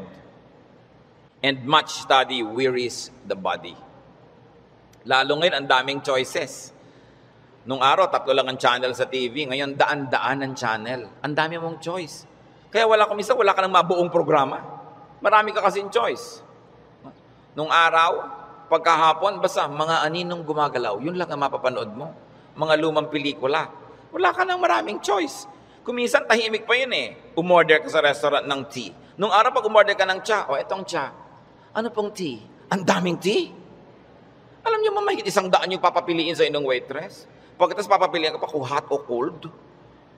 and much study wearies the body. Lalo ngayon, ang daming choices. Nung araw, tatlo lang ang channel sa TV. Ngayon, daan-daan ang channel. Ang dami mong choice. Kaya wala ka minsan, wala ka ng mabuong programa. Marami ka kasing choice. Nung araw, pagkahapon, basta mga aninong gumagalaw, yun lang ang mapapanood mo. Mga lumang pelikula. Wala ka ng maraming choice. Kuminsan, tahimik pa yun eh. Umorder ka sa restaurant ng tea. Nung araw, pag umorder ka ng cha, o etong cha, ano pong tea? Ang daming tea. Alam niyo, mamahit isang daan yung papapiliin sa inyong waitress. Pagkatapos papapiliin ka pa kung hot o cold.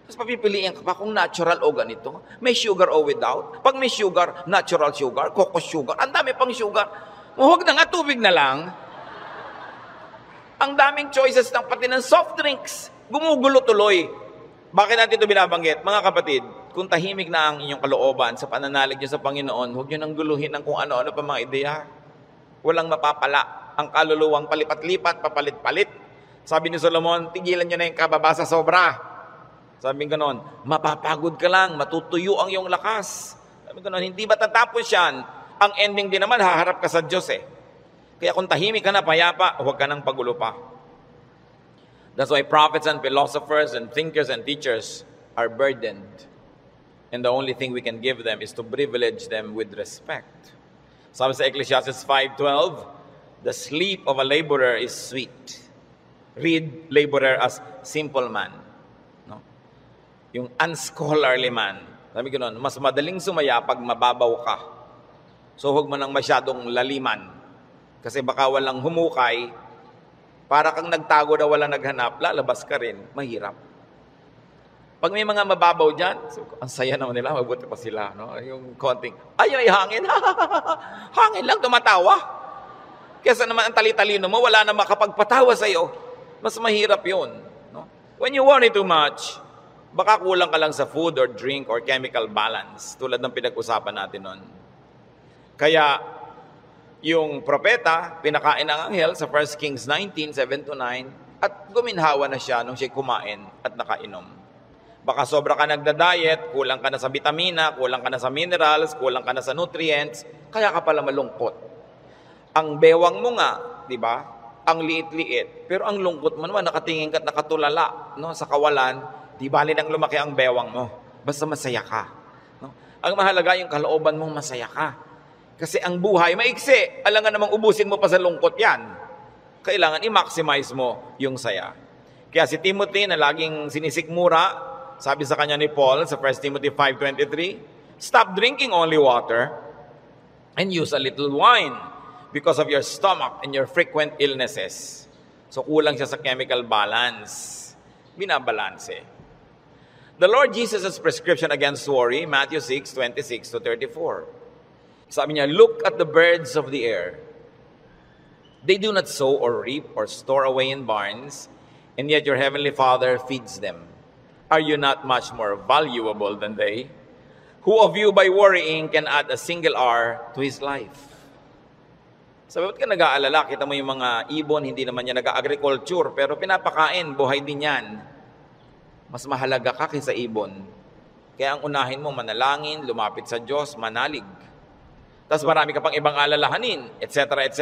Tapos papipiliin ka pa kung natural o ganito. May sugar o without. Pag may sugar, natural sugar, coco sugar. Ang dami pang sugar. Huwag na nga, tubig na lang. Ang daming choices ng pati ng soft drinks. Gumugulo tuloy. Bakit natin ito binabanggit? Mga kapatid, kung tahimik na ang inyong kalooban sa pananalig niyo sa Panginoon, huwag niyo nang guluhin ng kung ano-ano pa mga ideya. Walang mapapala. Ang kaluluwang palipat-lipat, papalit-palit. Sabi ni Solomon, tigilan niyo na yung kababasa sobra. Sabi ko noon, mapapagod ka lang, matutuyo ang iyong lakas. Sabi ko noon, hindi matatapos yan. Ang ending din naman, haharap ka sa Diyos eh. Kaya kung tahimik ka na, payapa, huwag ka nang pagulo pa. That's why prophets and philosophers and thinkers and teachers are burdened. And the only thing we can give them is to privilege them with respect. Sabi sa Ecclesiastes 5.12, The sleep of a laborer is sweet read laborer as simple man. No? Yung unscholarly man. Sabi ko noon, mas madaling sumaya pag mababaw ka. So huwag mo nang masyadong laliman. Kasi baka walang humukay, para kang nagtago na walang naghanap, lalabas ka rin, mahirap. Pag may mga mababaw dyan, so, ang saya naman nila, mabuti pa sila. No? Yung konting, ay, ay, hangin. *laughs* hangin lang, tumatawa. Kesa naman ang tali-talino mo, wala na makapagpatawa sa iyo mas mahirap yun. No? When you worry too much, baka kulang ka lang sa food or drink or chemical balance, tulad ng pinag-usapan natin nun. Kaya, yung propeta, pinakain ng anghel sa 1 Kings 19, 7 to 9, at guminhawa na siya nung siya kumain at nakainom. Baka sobra ka nagda-diet, kulang ka na sa vitamina, kulang ka na sa minerals, kulang ka na sa nutrients, kaya ka pala malungkot. Ang bewang mo nga, di ba? ang liit-liit, pero ang lungkot mo naman, nakatingin ka at nakatulala no, sa kawalan, di bali nang lumaki ang bewang mo. Basta masaya ka. No? Ang mahalaga yung kalooban mong masaya ka. Kasi ang buhay maiksi. Alam nga namang ubusin mo pa sa lungkot yan. Kailangan i-maximize mo yung saya. Kaya si Timothy na laging sinisikmura, sabi sa kanya ni Paul sa 1 Timothy 5.23, Stop drinking only water and use a little wine because of your stomach and your frequent illnesses. So kulang siya sa chemical balance. Binabalanse. The Lord Jesus' prescription against worry, Matthew 6, 26 to 34. Sabi niya, Look at the birds of the air. They do not sow or reap or store away in barns, and yet your heavenly Father feeds them. Are you not much more valuable than they? Who of you by worrying can add a single hour to his life? Sabi, ba't ka nag-aalala? Kita mo yung mga ibon, hindi naman yan nag-agriculture, pero pinapakain, buhay din yan. Mas mahalaga ka kaysa ibon. Kaya ang unahin mo, manalangin, lumapit sa Diyos, manalig. Tapos marami ka pang ibang alalahanin, etc., etc.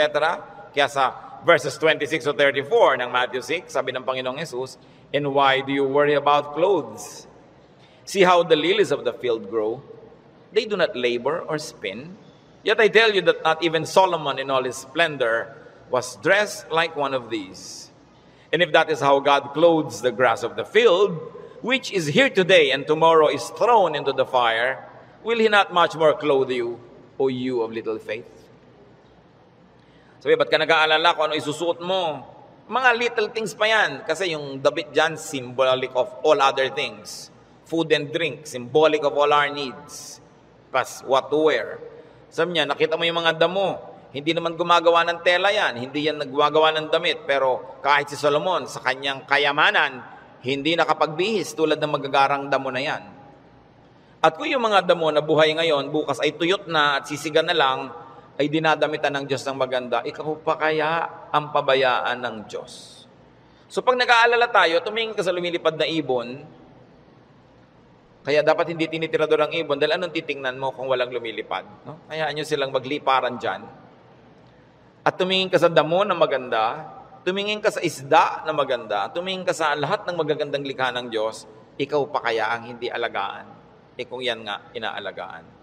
Kaya sa verses 26 to 34 ng Matthew 6, sabi ng Panginoong Yesus, And why do you worry about clothes? See how the lilies of the field grow. They do not labor or spin. Yet I tell you that not even Solomon in all his splendor was dressed like one of these. And if that is how God clothes the grass of the field, which is here today and tomorrow is thrown into the fire, will He not much more clothe you, O you of little faith? Sabi, ba't ka nag-aalala kung ano isusuot mo? Mga little things pa yan. Kasi yung damit dyan, symbolic of all other things. Food and drink, symbolic of all our needs. Plus, what to wear. Sabi niya, nakita mo yung mga damo. Hindi naman gumagawa ng tela yan. Hindi yan nagwagawa ng damit. Pero kahit si Solomon, sa kanyang kayamanan, hindi nakapagbihis tulad ng magagarang damo na yan. At kung yung mga damo na buhay ngayon, bukas ay tuyot na at sisigan na lang, ay dinadamitan ng Diyos ng maganda, ikaw pa kaya ang pabayaan ng Diyos. So pag nag-aalala tayo, tumingin ka sa lumilipad na ibon, kaya dapat hindi tinitirador ang ibon dahil anong titingnan mo kung walang lumilipad? No? Hayaan nyo silang magliparan dyan. At tumingin ka sa damo na maganda, tumingin ka sa isda na maganda, tumingin ka sa lahat ng magagandang likha ng Diyos, ikaw pa kaya ang hindi alagaan. Eh kung yan nga, inaalagaan.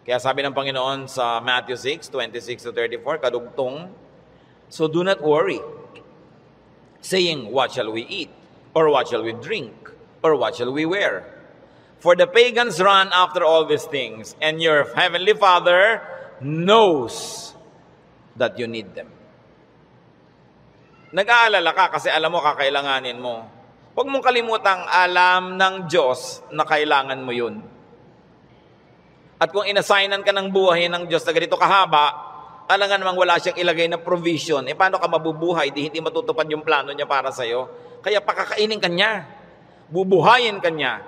Kaya sabi ng Panginoon sa Matthew 6, 26 to 34, kadugtong, So do not worry, saying, What shall we eat? Or what shall we drink? Or what shall we wear? For the pagans run after all these things, and your heavenly Father knows that you need them. Nag-aalala ka kasi alam mo kakailanganin mo. Huwag mong kalimutang alam ng Diyos na kailangan mo yun. At kung inassignan ka ng buhay ng Diyos na ganito kahaba, alangan namang wala siyang ilagay na provision, eh paano ka mabubuhay? Di hindi matutupad yung plano niya para sa'yo. Kaya pakakainin ka niya. Bubuhayin ka niya.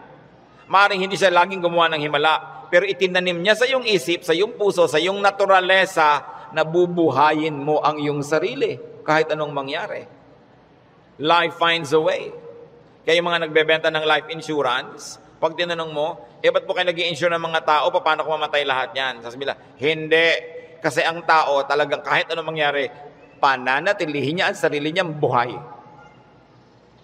Maring hindi siya laging gumawa ng himala, pero itinanim niya sa iyong isip, sa iyong puso, sa iyong naturalesa, na bubuhayin mo ang iyong sarili kahit anong mangyari. Life finds a way. Kaya yung mga nagbebenta ng life insurance, pag tinanong mo, eh ba't po kayo nag insure ng mga tao, paano kung mamatay lahat yan? Sasabihin nila, hindi. Kasi ang tao talagang kahit anong mangyari, pananatilihin niya ang sarili niyang buhay.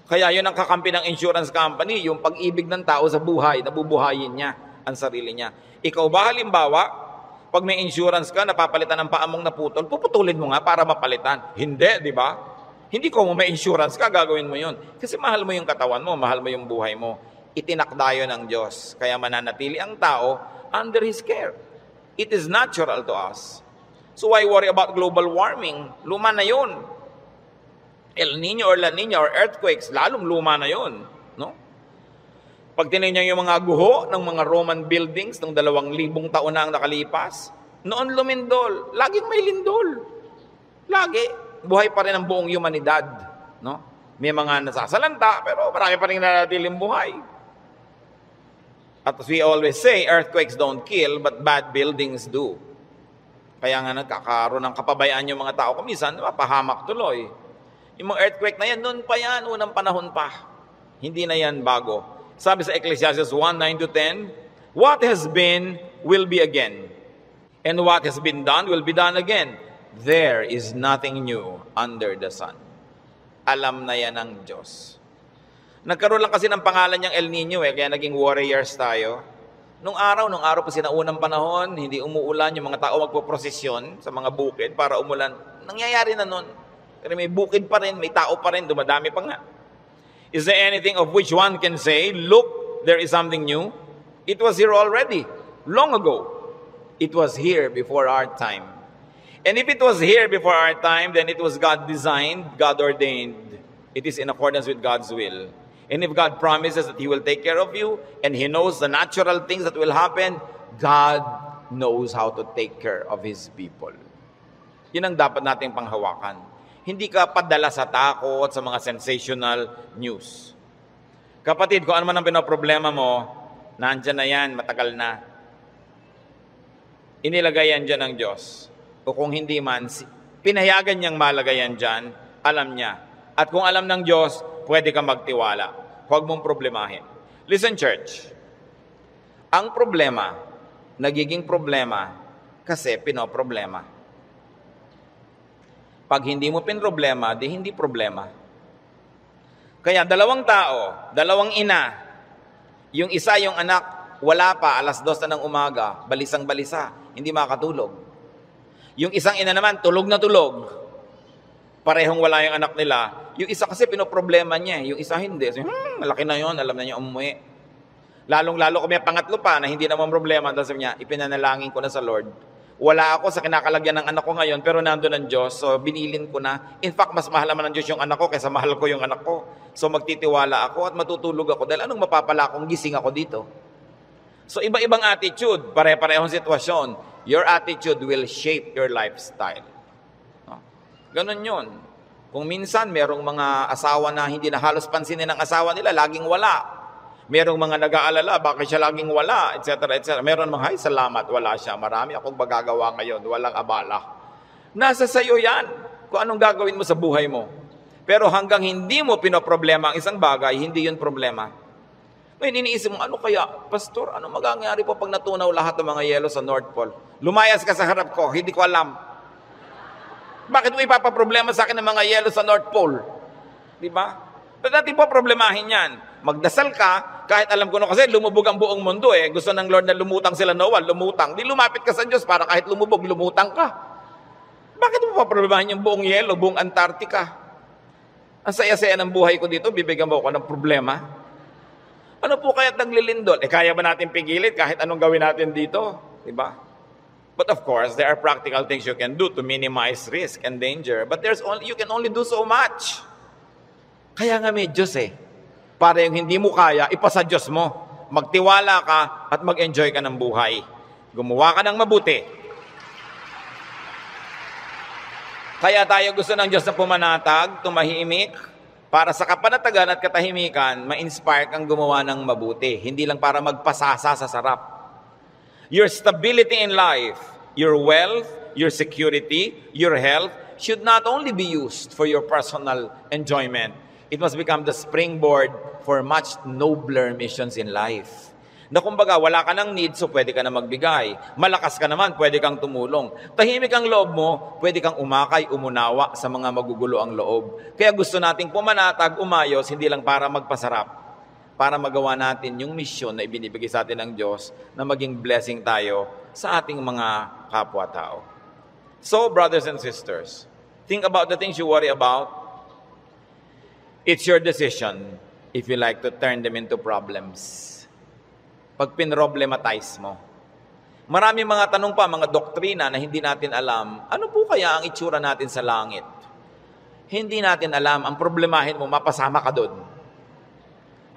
Kaya yun ang kakampi ng insurance company, yung pag-ibig ng tao sa buhay, nabubuhayin niya ang sarili niya. Ikaw ba halimbawa, pag may insurance ka, napapalitan ng paamong naputol, puputulin mo nga para mapalitan. Hindi, di ba? Hindi ko mo may insurance ka, gagawin mo yun. Kasi mahal mo yung katawan mo, mahal mo yung buhay mo itinakda yun ng Diyos. Kaya mananatili ang tao under His care. It is natural to us. So why worry about global warming? Luma na yun. El Nino or La Nina or earthquakes, lalong luma na yun. No? Pag tinignan yung mga guho ng mga Roman buildings ng dalawang libong taon na ang nakalipas, noon lumindol. Laging may lindol. Lagi. Buhay pa rin ang buong humanidad. No? May mga nasasalanta, pero marami pa rin nanatiling buhay. At as we always say, earthquakes don't kill, but bad buildings do. Kaya nga nagkakaroon ng kapabayaan yung mga tao. Kumisan, mapahamak tuloy. Yung mga earthquake na yan, noon pa yan, unang panahon pa. Hindi na yan bago. Sabi sa Ecclesiastes 1, 9 to 10, What has been will be again. And what has been done will be done again. There is nothing new under the sun. Alam na yan ng Diyos. Nagkaroon lang kasi ng pangalan niyang El Nino eh, kaya naging warriors tayo. Nung araw, nung araw pa sinaunang panahon, hindi umuulan, yung mga tao magpo-prosesyon sa mga bukid para umulan. Nangyayari na nun. Pero may bukid pa rin, may tao pa rin, dumadami pa nga. Is there anything of which one can say, look, there is something new? It was here already, long ago. It was here before our time. And if it was here before our time, then it was God designed, God ordained. It is in accordance with God's will. And if God promises that He will take care of you and He knows the natural things that will happen, God knows how to take care of His people. Yun ang dapat nating panghawakan. Hindi ka padala sa takot, sa mga sensational news. Kapatid, kung ano man ang pinoproblema mo, nandyan na yan, matagal na. Inilagay yan dyan ng Diyos. O kung hindi man, pinayagan niyang malagay yan dyan, alam niya. At kung alam ng Diyos, pwede kang magtiwala. Huwag mong problemahin. Listen, church. Ang problema, nagiging problema kasi pinoproblema. Pag hindi mo pinroblema, di hindi problema. Kaya dalawang tao, dalawang ina, yung isa yung anak, wala pa, alas dos na ng umaga, balisang balisa, hindi makatulog. Yung isang ina naman, tulog na tulog, parehong wala yung anak nila. Yung isa kasi pinoproblema niya, eh. yung isa hindi. So, hmm, malaki na yon alam na niya umuwi. Lalong-lalo may pangatlo pa na hindi naman problema, dahil sabi niya, ipinanalangin ko na sa Lord. Wala ako sa kinakalagyan ng anak ko ngayon, pero nandun ang Diyos, so binilin ko na. In fact, mas mahal naman ng Diyos yung anak ko kaysa mahal ko yung anak ko. So magtitiwala ako at matutulog ako dahil anong mapapala kung gising ako dito? So iba-ibang attitude, pare-parehong sitwasyon. Your attitude will shape your lifestyle. No? Ganon yun. Kung minsan merong mga asawa na hindi na halos pansinin ng asawa nila, laging wala. Merong mga nag-aalala, bakit siya laging wala, etc. etc. Meron mga, ay salamat, wala siya. Marami akong magagawa ngayon, walang abala. Nasa sayo yan, kung anong gagawin mo sa buhay mo. Pero hanggang hindi mo pinoproblema ang isang bagay, hindi yun problema. Ngayon, iniisip mo, ano kaya, Pastor, ano magagangyari po pag natunaw lahat ng mga yelo sa North Pole? Lumayas ka sa harap ko, hindi ko alam. Bakit mo ipapaproblema sa akin ng mga yelo sa North Pole? Di ba? Ba't natin po problemahin yan? Magdasal ka, kahit alam ko no kasi lumubog ang buong mundo eh. Gusto ng Lord na lumutang sila Noah, lumutang. Di lumapit ka sa Diyos para kahit lumubog, lumutang ka. Bakit mo pa problemahin yung buong yelo, buong Antarctica? Ang saya-saya ng buhay ko dito, bibigyan mo ako ng problema. Ano po kaya't naglilindol? Eh kaya ba natin pigilin kahit anong gawin natin dito? Diba? But of course, there are practical things you can do to minimize risk and danger. But there's only, you can only do so much. Kaya nga may Diyos eh. Para yung hindi mo kaya, ipasa Diyos mo. Magtiwala ka at mag-enjoy ka ng buhay. Gumawa ka ng mabuti. Kaya tayo gusto ng Diyos na pumanatag, tumahimik, para sa kapanatagan at katahimikan, ma-inspire kang gumawa ng mabuti. Hindi lang para magpasasa sa sarap. Your stability in life, your wealth, your security, your health, should not only be used for your personal enjoyment, It must become the springboard for much nobler missions in life. Na kumbaga, wala ka ng need, so pwede ka na magbigay. Malakas ka naman, pwede kang tumulong. Tahimik ang loob mo, pwede kang umakay, umunawa sa mga magugulo ang loob. Kaya gusto nating pumanatag, umayos, hindi lang para magpasarap. Para magawa natin yung misyon na ibinibigay sa atin ng Diyos na maging blessing tayo sa ating mga kapwa-tao. So, brothers and sisters, think about the things you worry about It's your decision if you like to turn them into problems. Pag pinroblematize mo. Marami mga tanong pa, mga doktrina na hindi natin alam. Ano po kaya ang itsura natin sa langit? Hindi natin alam. Ang problemahin mo, mapasama ka doon.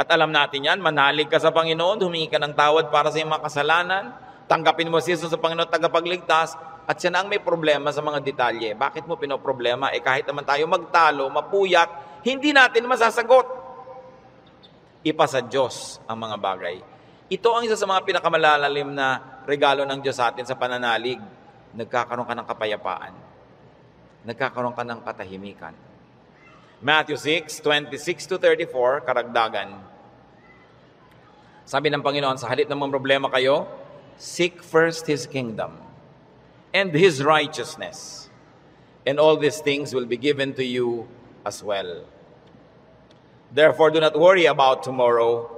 At alam natin yan, manalig ka sa Panginoon, humingi ka ng tawad para sa iyong mga kasalanan, tanggapin mo si Jesus sa Panginoon tagapagligtas, at siya na ang may problema sa mga detalye. Bakit mo pinoproblema? Eh kahit naman tayo magtalo, mapuyat, hindi natin masasagot. Ipa sa Diyos ang mga bagay. Ito ang isa sa mga pinakamalalalim na regalo ng Diyos sa atin sa pananalig. Nagkakaroon ka ng kapayapaan. Nagkakaroon ka ng katahimikan. Matthew 6, 26 to 34, karagdagan. Sabi ng Panginoon, sa halip ng mga problema kayo, seek first His kingdom and His righteousness, and all these things will be given to you as well. Therefore, do not worry about tomorrow,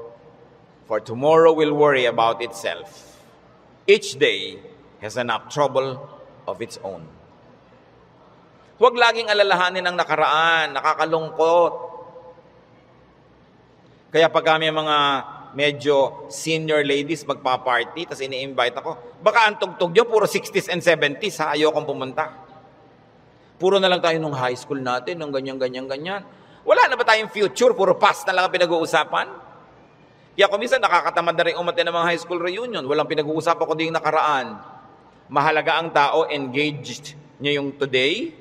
for tomorrow will worry about itself. Each day has enough trouble of its own. Huwag laging alalahanin ang nakaraan, nakakalungkot. Kaya pag kami mga medyo senior ladies magpa-party, tapos ini-invite ako, baka ang tugtog nyo, puro 60s and 70s, ha? ayokong pumunta. Puro na lang tayo nung high school natin, nung ganyan, ganyan, ganyan. Wala na ba tayong future? Puro past na lang ang pinag-uusapan? Kaya kung minsan nakakatamad na rin umatin ng mga high school reunion, walang pinag-uusapan kundi yung nakaraan. Mahalaga ang tao, engaged niya yung today,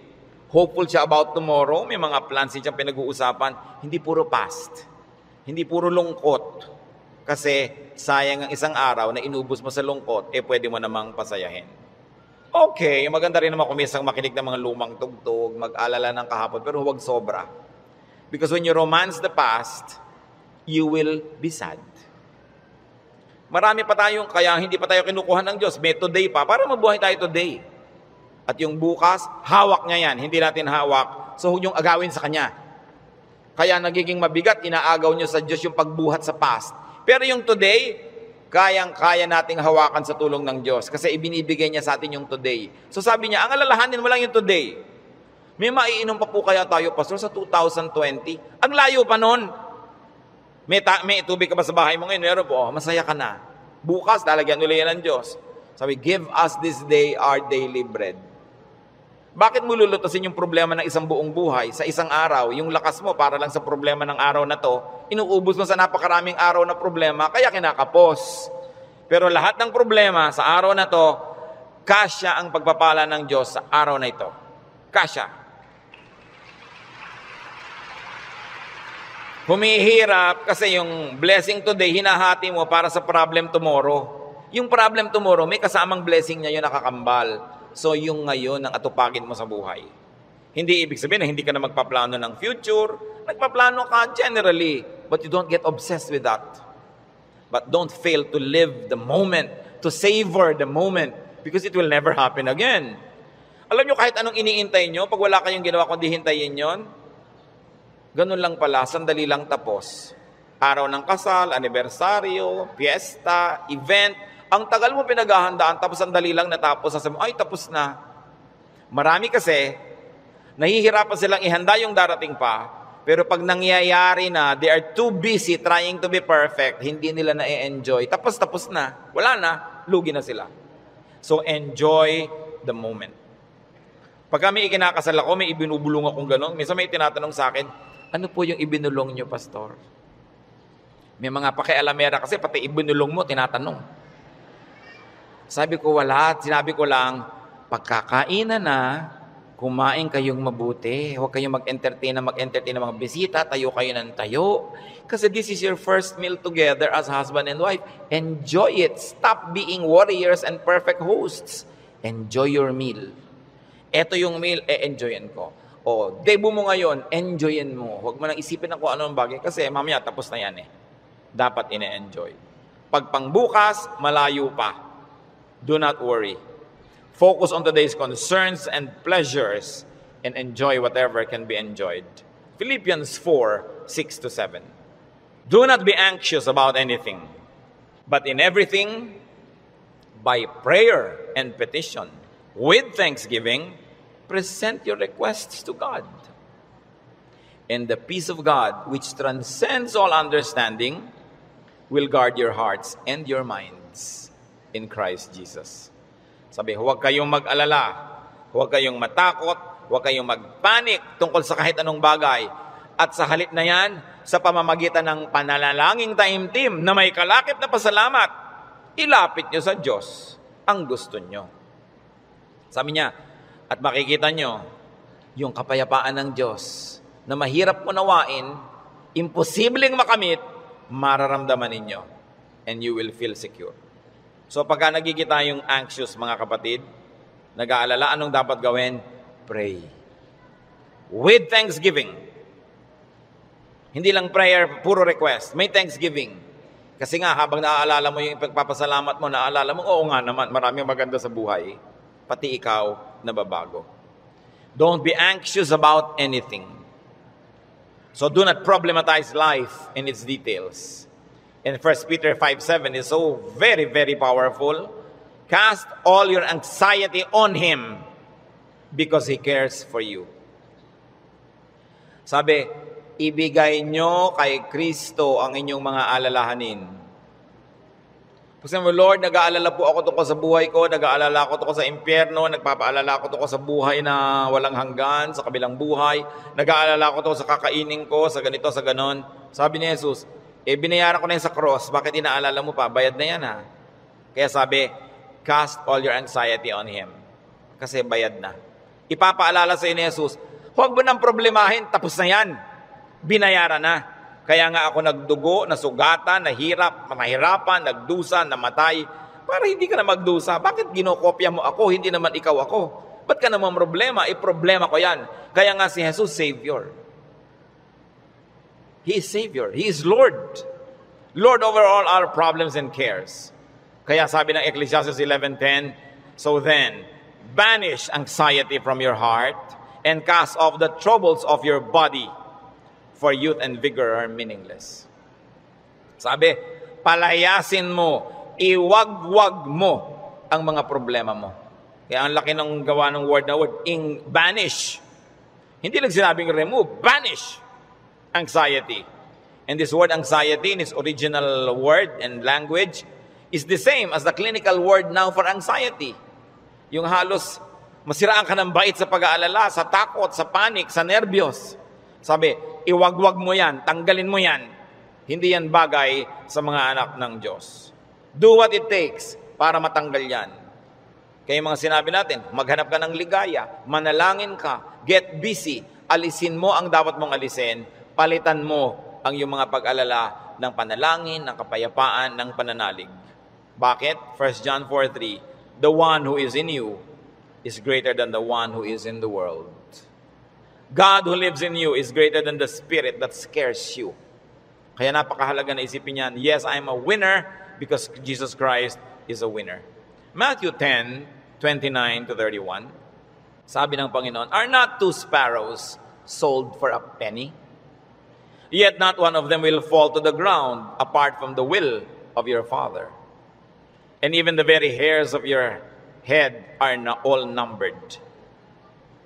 hopeful siya about tomorrow, may mga plans siyang pinag-uusapan, hindi puro past. Hindi puro lungkot. Kasi sayang ang isang araw na inubos mo sa lungkot, eh pwede mo namang pasayahin. Okay, maganda rin naman kumisang makinig ng mga lumang tugtog, mag-alala ng kahapon, pero huwag sobra. Because when you romance the past, you will be sad. Marami pa tayong, kaya hindi pa tayo kinukuha ng Diyos. May today pa, para mabuhay tayo today. At yung bukas, hawak niya yan, hindi natin hawak. So, yung agawin sa Kanya. Kaya nagiging mabigat, inaagaw niyo sa Diyos yung pagbuhat sa past. Pero yung today, kayang-kaya nating hawakan sa tulong ng Diyos kasi ibinibigay niya sa atin yung today. So sabi niya, ang alalahanin mo lang yung today. May maiinom pa po kaya tayo, Pastor, sa 2020? Ang layo pa nun. May, ta- may tubig ka ba sa bahay mo ngayon? Meron po, oh, masaya ka na. Bukas, lalagyan ulit yan ng Diyos. Sabi, give us this day our daily bread. Bakit mo lulutasin yung problema ng isang buong buhay sa isang araw? Yung lakas mo para lang sa problema ng araw na to, inuubos mo sa napakaraming araw na problema, kaya kinakapos. Pero lahat ng problema sa araw na to, kasya ang pagpapala ng Diyos sa araw na ito. Kasya. Humihirap kasi yung blessing today, hinahati mo para sa problem tomorrow. Yung problem tomorrow, may kasamang blessing niya yung nakakambal. So yung ngayon ang atupagin mo sa buhay. Hindi ibig sabihin na hindi ka na magpaplano ng future. Nagpaplano ka generally, but you don't get obsessed with that. But don't fail to live the moment, to savor the moment, because it will never happen again. Alam nyo, kahit anong iniintay nyo, pag wala kayong ginawa kundi hintayin yon, ganun lang pala, sandali lang tapos. Araw ng kasal, anibersaryo, fiesta, event, ang tagal mo pinaghahandaan, tapos ang dali lang natapos, sasabi ay tapos na. Marami kasi, nahihirapan silang ihanda yung darating pa, pero pag nangyayari na, they are too busy trying to be perfect, hindi nila na-enjoy. Tapos, tapos na. Wala na, lugi na sila. So, enjoy the moment. Pag kami ikinakasal ako, may ibinubulong akong gano'n. Minsan may tinatanong sa akin, ano po yung ibinulong nyo, Pastor? May mga pakialamera kasi pati ibinulong mo, tinatanong. Sabi ko, wala. Sinabi ko lang, pagkakainan na, kumain kayong mabuti. Huwag kayong mag-entertain na mag-entertain ng mga bisita. Tayo kayo ng tayo. Kasi this is your first meal together as husband and wife. Enjoy it. Stop being warriors and perfect hosts. Enjoy your meal. Ito yung meal, e-enjoyin ko. O, debo mo ngayon, enjoyin mo. Huwag mo nang isipin na kung anong bagay kasi mamaya tapos na yan eh. Dapat ine-enjoy. Pag pangbukas, malayo pa do not worry. Focus on today's concerns and pleasures and enjoy whatever can be enjoyed. Philippians 4 6 to 7. Do not be anxious about anything, but in everything, by prayer and petition, with thanksgiving, present your requests to God. And the peace of God, which transcends all understanding, will guard your hearts and your minds in Christ Jesus. Sabi, huwag kayong mag-alala, huwag kayong matakot, huwag kayong magpanik tungkol sa kahit anong bagay. At sa halip na yan, sa pamamagitan ng panalalangin taimtim na may kalakip na pasalamat, ilapit nyo sa Diyos ang gusto nyo. Sabi niya, at makikita nyo, yung kapayapaan ng Diyos na mahirap unawain, imposibleng makamit, mararamdaman ninyo and you will feel secure. So pagka nagigita yung anxious mga kapatid, nag-aalala, anong dapat gawin? Pray. With thanksgiving. Hindi lang prayer, puro request. May thanksgiving. Kasi nga, habang naaalala mo yung pagpapasalamat mo, naaalala mo, oo nga naman, maraming maganda sa buhay. Pati ikaw, nababago. Don't be anxious about anything. So do not problematize life in its details. In 1 Peter 5 7 is so very, very powerful. Cast all your anxiety on Him because He cares for you. Sabi, ibigay nyo kay Kristo ang inyong mga alalahanin. Kasi mo, Lord, nag-aalala po ako tungkol sa buhay ko, nag-aalala ako tungkol sa impyerno, nagpapaalala ako tungkol sa buhay na walang hanggan, sa kabilang buhay, nag-aalala ako tungkol sa kakainin ko, sa ganito, sa ganon. Sabi ni Jesus, eh, binayaran ko na yun sa cross. Bakit inaalala mo pa? Bayad na yan ha. Kaya sabi, cast all your anxiety on Him. Kasi bayad na. Ipapaalala sa ni Jesus, huwag mo nang problemahin, tapos na yan. Binayaran na. Kaya nga ako nagdugo, nasugatan, nahirap, mahirapan, nagdusa, namatay, para hindi ka na magdusa. Bakit ginokopya mo ako, hindi naman ikaw ako? Ba't ka naman problema? I-problema ko yan. Kaya nga si Jesus, Savior. He is Savior. He is Lord. Lord over all our problems and cares. Kaya sabi ng Ecclesiastes 11.10, So then, banish anxiety from your heart and cast off the troubles of your body, for youth and vigor are meaningless. Sabi, palayasin mo, iwagwag mo ang mga problema mo. Kaya ang laki ng gawa ng word na word, in banish. Hindi lang sinabing remove, banish anxiety. And this word anxiety in its original word and language is the same as the clinical word now for anxiety. Yung halos masiraan ka ng bait sa pag-aalala, sa takot, sa panic, sa nervyos. Sabi, iwagwag mo yan, tanggalin mo yan. Hindi yan bagay sa mga anak ng Diyos. Do what it takes para matanggal yan. Kaya mga sinabi natin, maghanap ka ng ligaya, manalangin ka, get busy, alisin mo ang dapat mong alisin, palitan mo ang iyong mga pag-alala ng panalangin, ng kapayapaan, ng pananalig. Bakit? 1 John 4.3 The one who is in you is greater than the one who is in the world. God who lives in you is greater than the spirit that scares you. Kaya napakahalaga na isipin yan, yes, I'm a winner because Jesus Christ is a winner. Matthew 10, 29 to 31, sabi ng Panginoon, Are not two sparrows sold for a penny? Yet not one of them will fall to the ground apart from the will of your Father. And even the very hairs of your head are all numbered.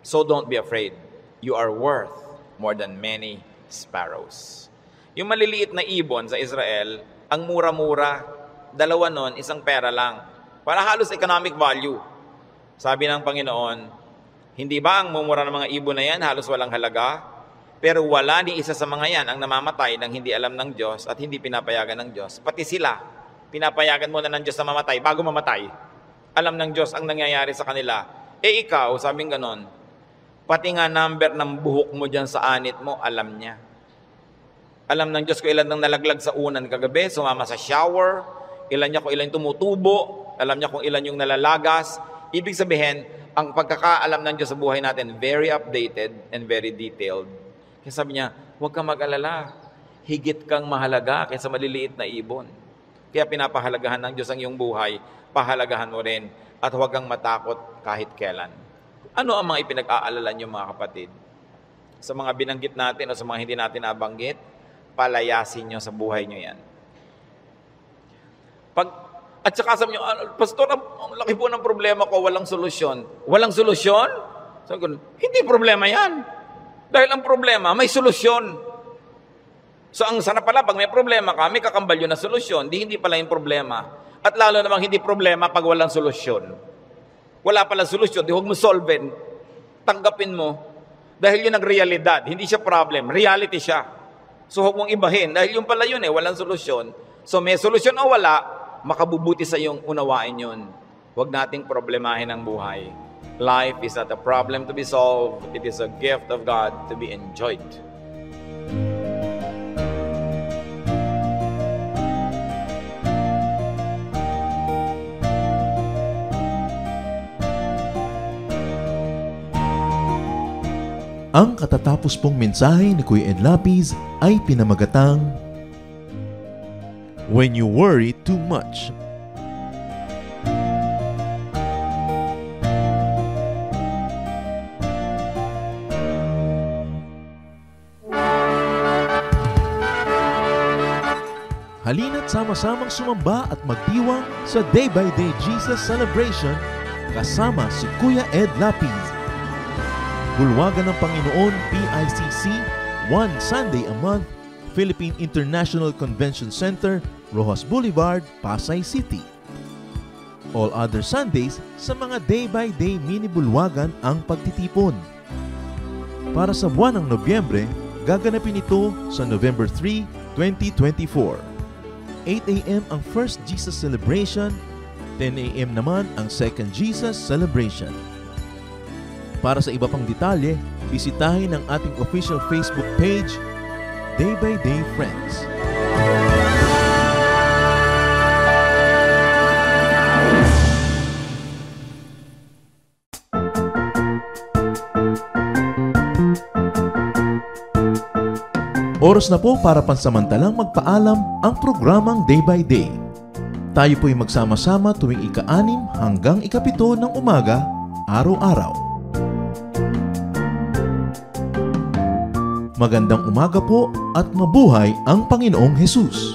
So don't be afraid you are worth more than many sparrows. Yung maliliit na ibon sa Israel, ang mura-mura, dalawa nun, isang pera lang. Para halos economic value. Sabi ng Panginoon, hindi ba ang mumura ng mga ibon na yan halos walang halaga? Pero wala ni isa sa mga yan ang namamatay nang hindi alam ng Diyos at hindi pinapayagan ng Diyos. Pati sila, pinapayagan muna ng Diyos na mamatay bago mamatay. Alam ng Diyos ang nangyayari sa kanila. Eh ikaw, sabing ganon, Pati nga number ng buhok mo dyan sa anit mo, alam niya. Alam ng Diyos ko ilan nang nalaglag sa unan kagabi, sumama sa shower, ilan niya kung ilan tumutubo, alam niya kung ilan yung nalalagas. Ibig sabihin, ang pagkakaalam ng Diyos sa buhay natin, very updated and very detailed. Kaya sabi niya, huwag kang mag-alala. Higit kang mahalaga kaysa maliliit na ibon. Kaya pinapahalagahan ng Diyos ang iyong buhay, pahalagahan mo rin at huwag kang matakot kahit kailan. Ano ang mga ipinag-aalala niyo mga kapatid? Sa mga binanggit natin o sa mga hindi natin nabanggit, palayasin niyo sa buhay niyo yan. Pag, at saka sabi niyo, ah, Pastor, ang, ang laki po ng problema ko, walang solusyon. Walang solusyon? Sabi ko, hindi problema yan. Dahil ang problema, may solusyon. So ang sana pala, pag may problema ka, may kakambal yun na solusyon. Di hindi pala yung problema. At lalo namang hindi problema pag walang solusyon. Wala pala solusyon, di huwag mo solve Tanggapin mo. Dahil yun ang realidad. Hindi siya problem. Reality siya. So huwag mong ibahin. Dahil yun pala yun eh, walang solusyon. So may solusyon o wala, makabubuti sa iyong unawain yun. Huwag nating problemahin ang buhay. Life is not a problem to be solved. It is a gift of God to be enjoyed. Ang katatapos pong mensahe ni Kuya Ed Lapis ay pinamagatang When You Worry Too Much. Halina't sama-samang sumamba at magdiwang sa Day by Day Jesus Celebration kasama si Kuya Ed Lapis Bulwagan ng Panginoon PICC, one Sunday a month, Philippine International Convention Center, Rojas Boulevard, Pasay City. All other Sundays sa mga day-by-day mini bulwagan ang pagtitipon. Para sa buwan ng Nobyembre, gaganapin ito sa November 3, 2024. 8 a.m. ang First Jesus Celebration, 10 a.m. naman ang Second Jesus Celebration. Para sa iba pang detalye, bisitahin ang ating official Facebook page, Day by Day Friends. Oras na po para pansamantalang magpaalam ang programang Day by Day. Tayo po'y magsama-sama tuwing ika-anim hanggang ikapito ng umaga, araw-araw. Magandang umaga po at mabuhay ang Panginoong Hesus.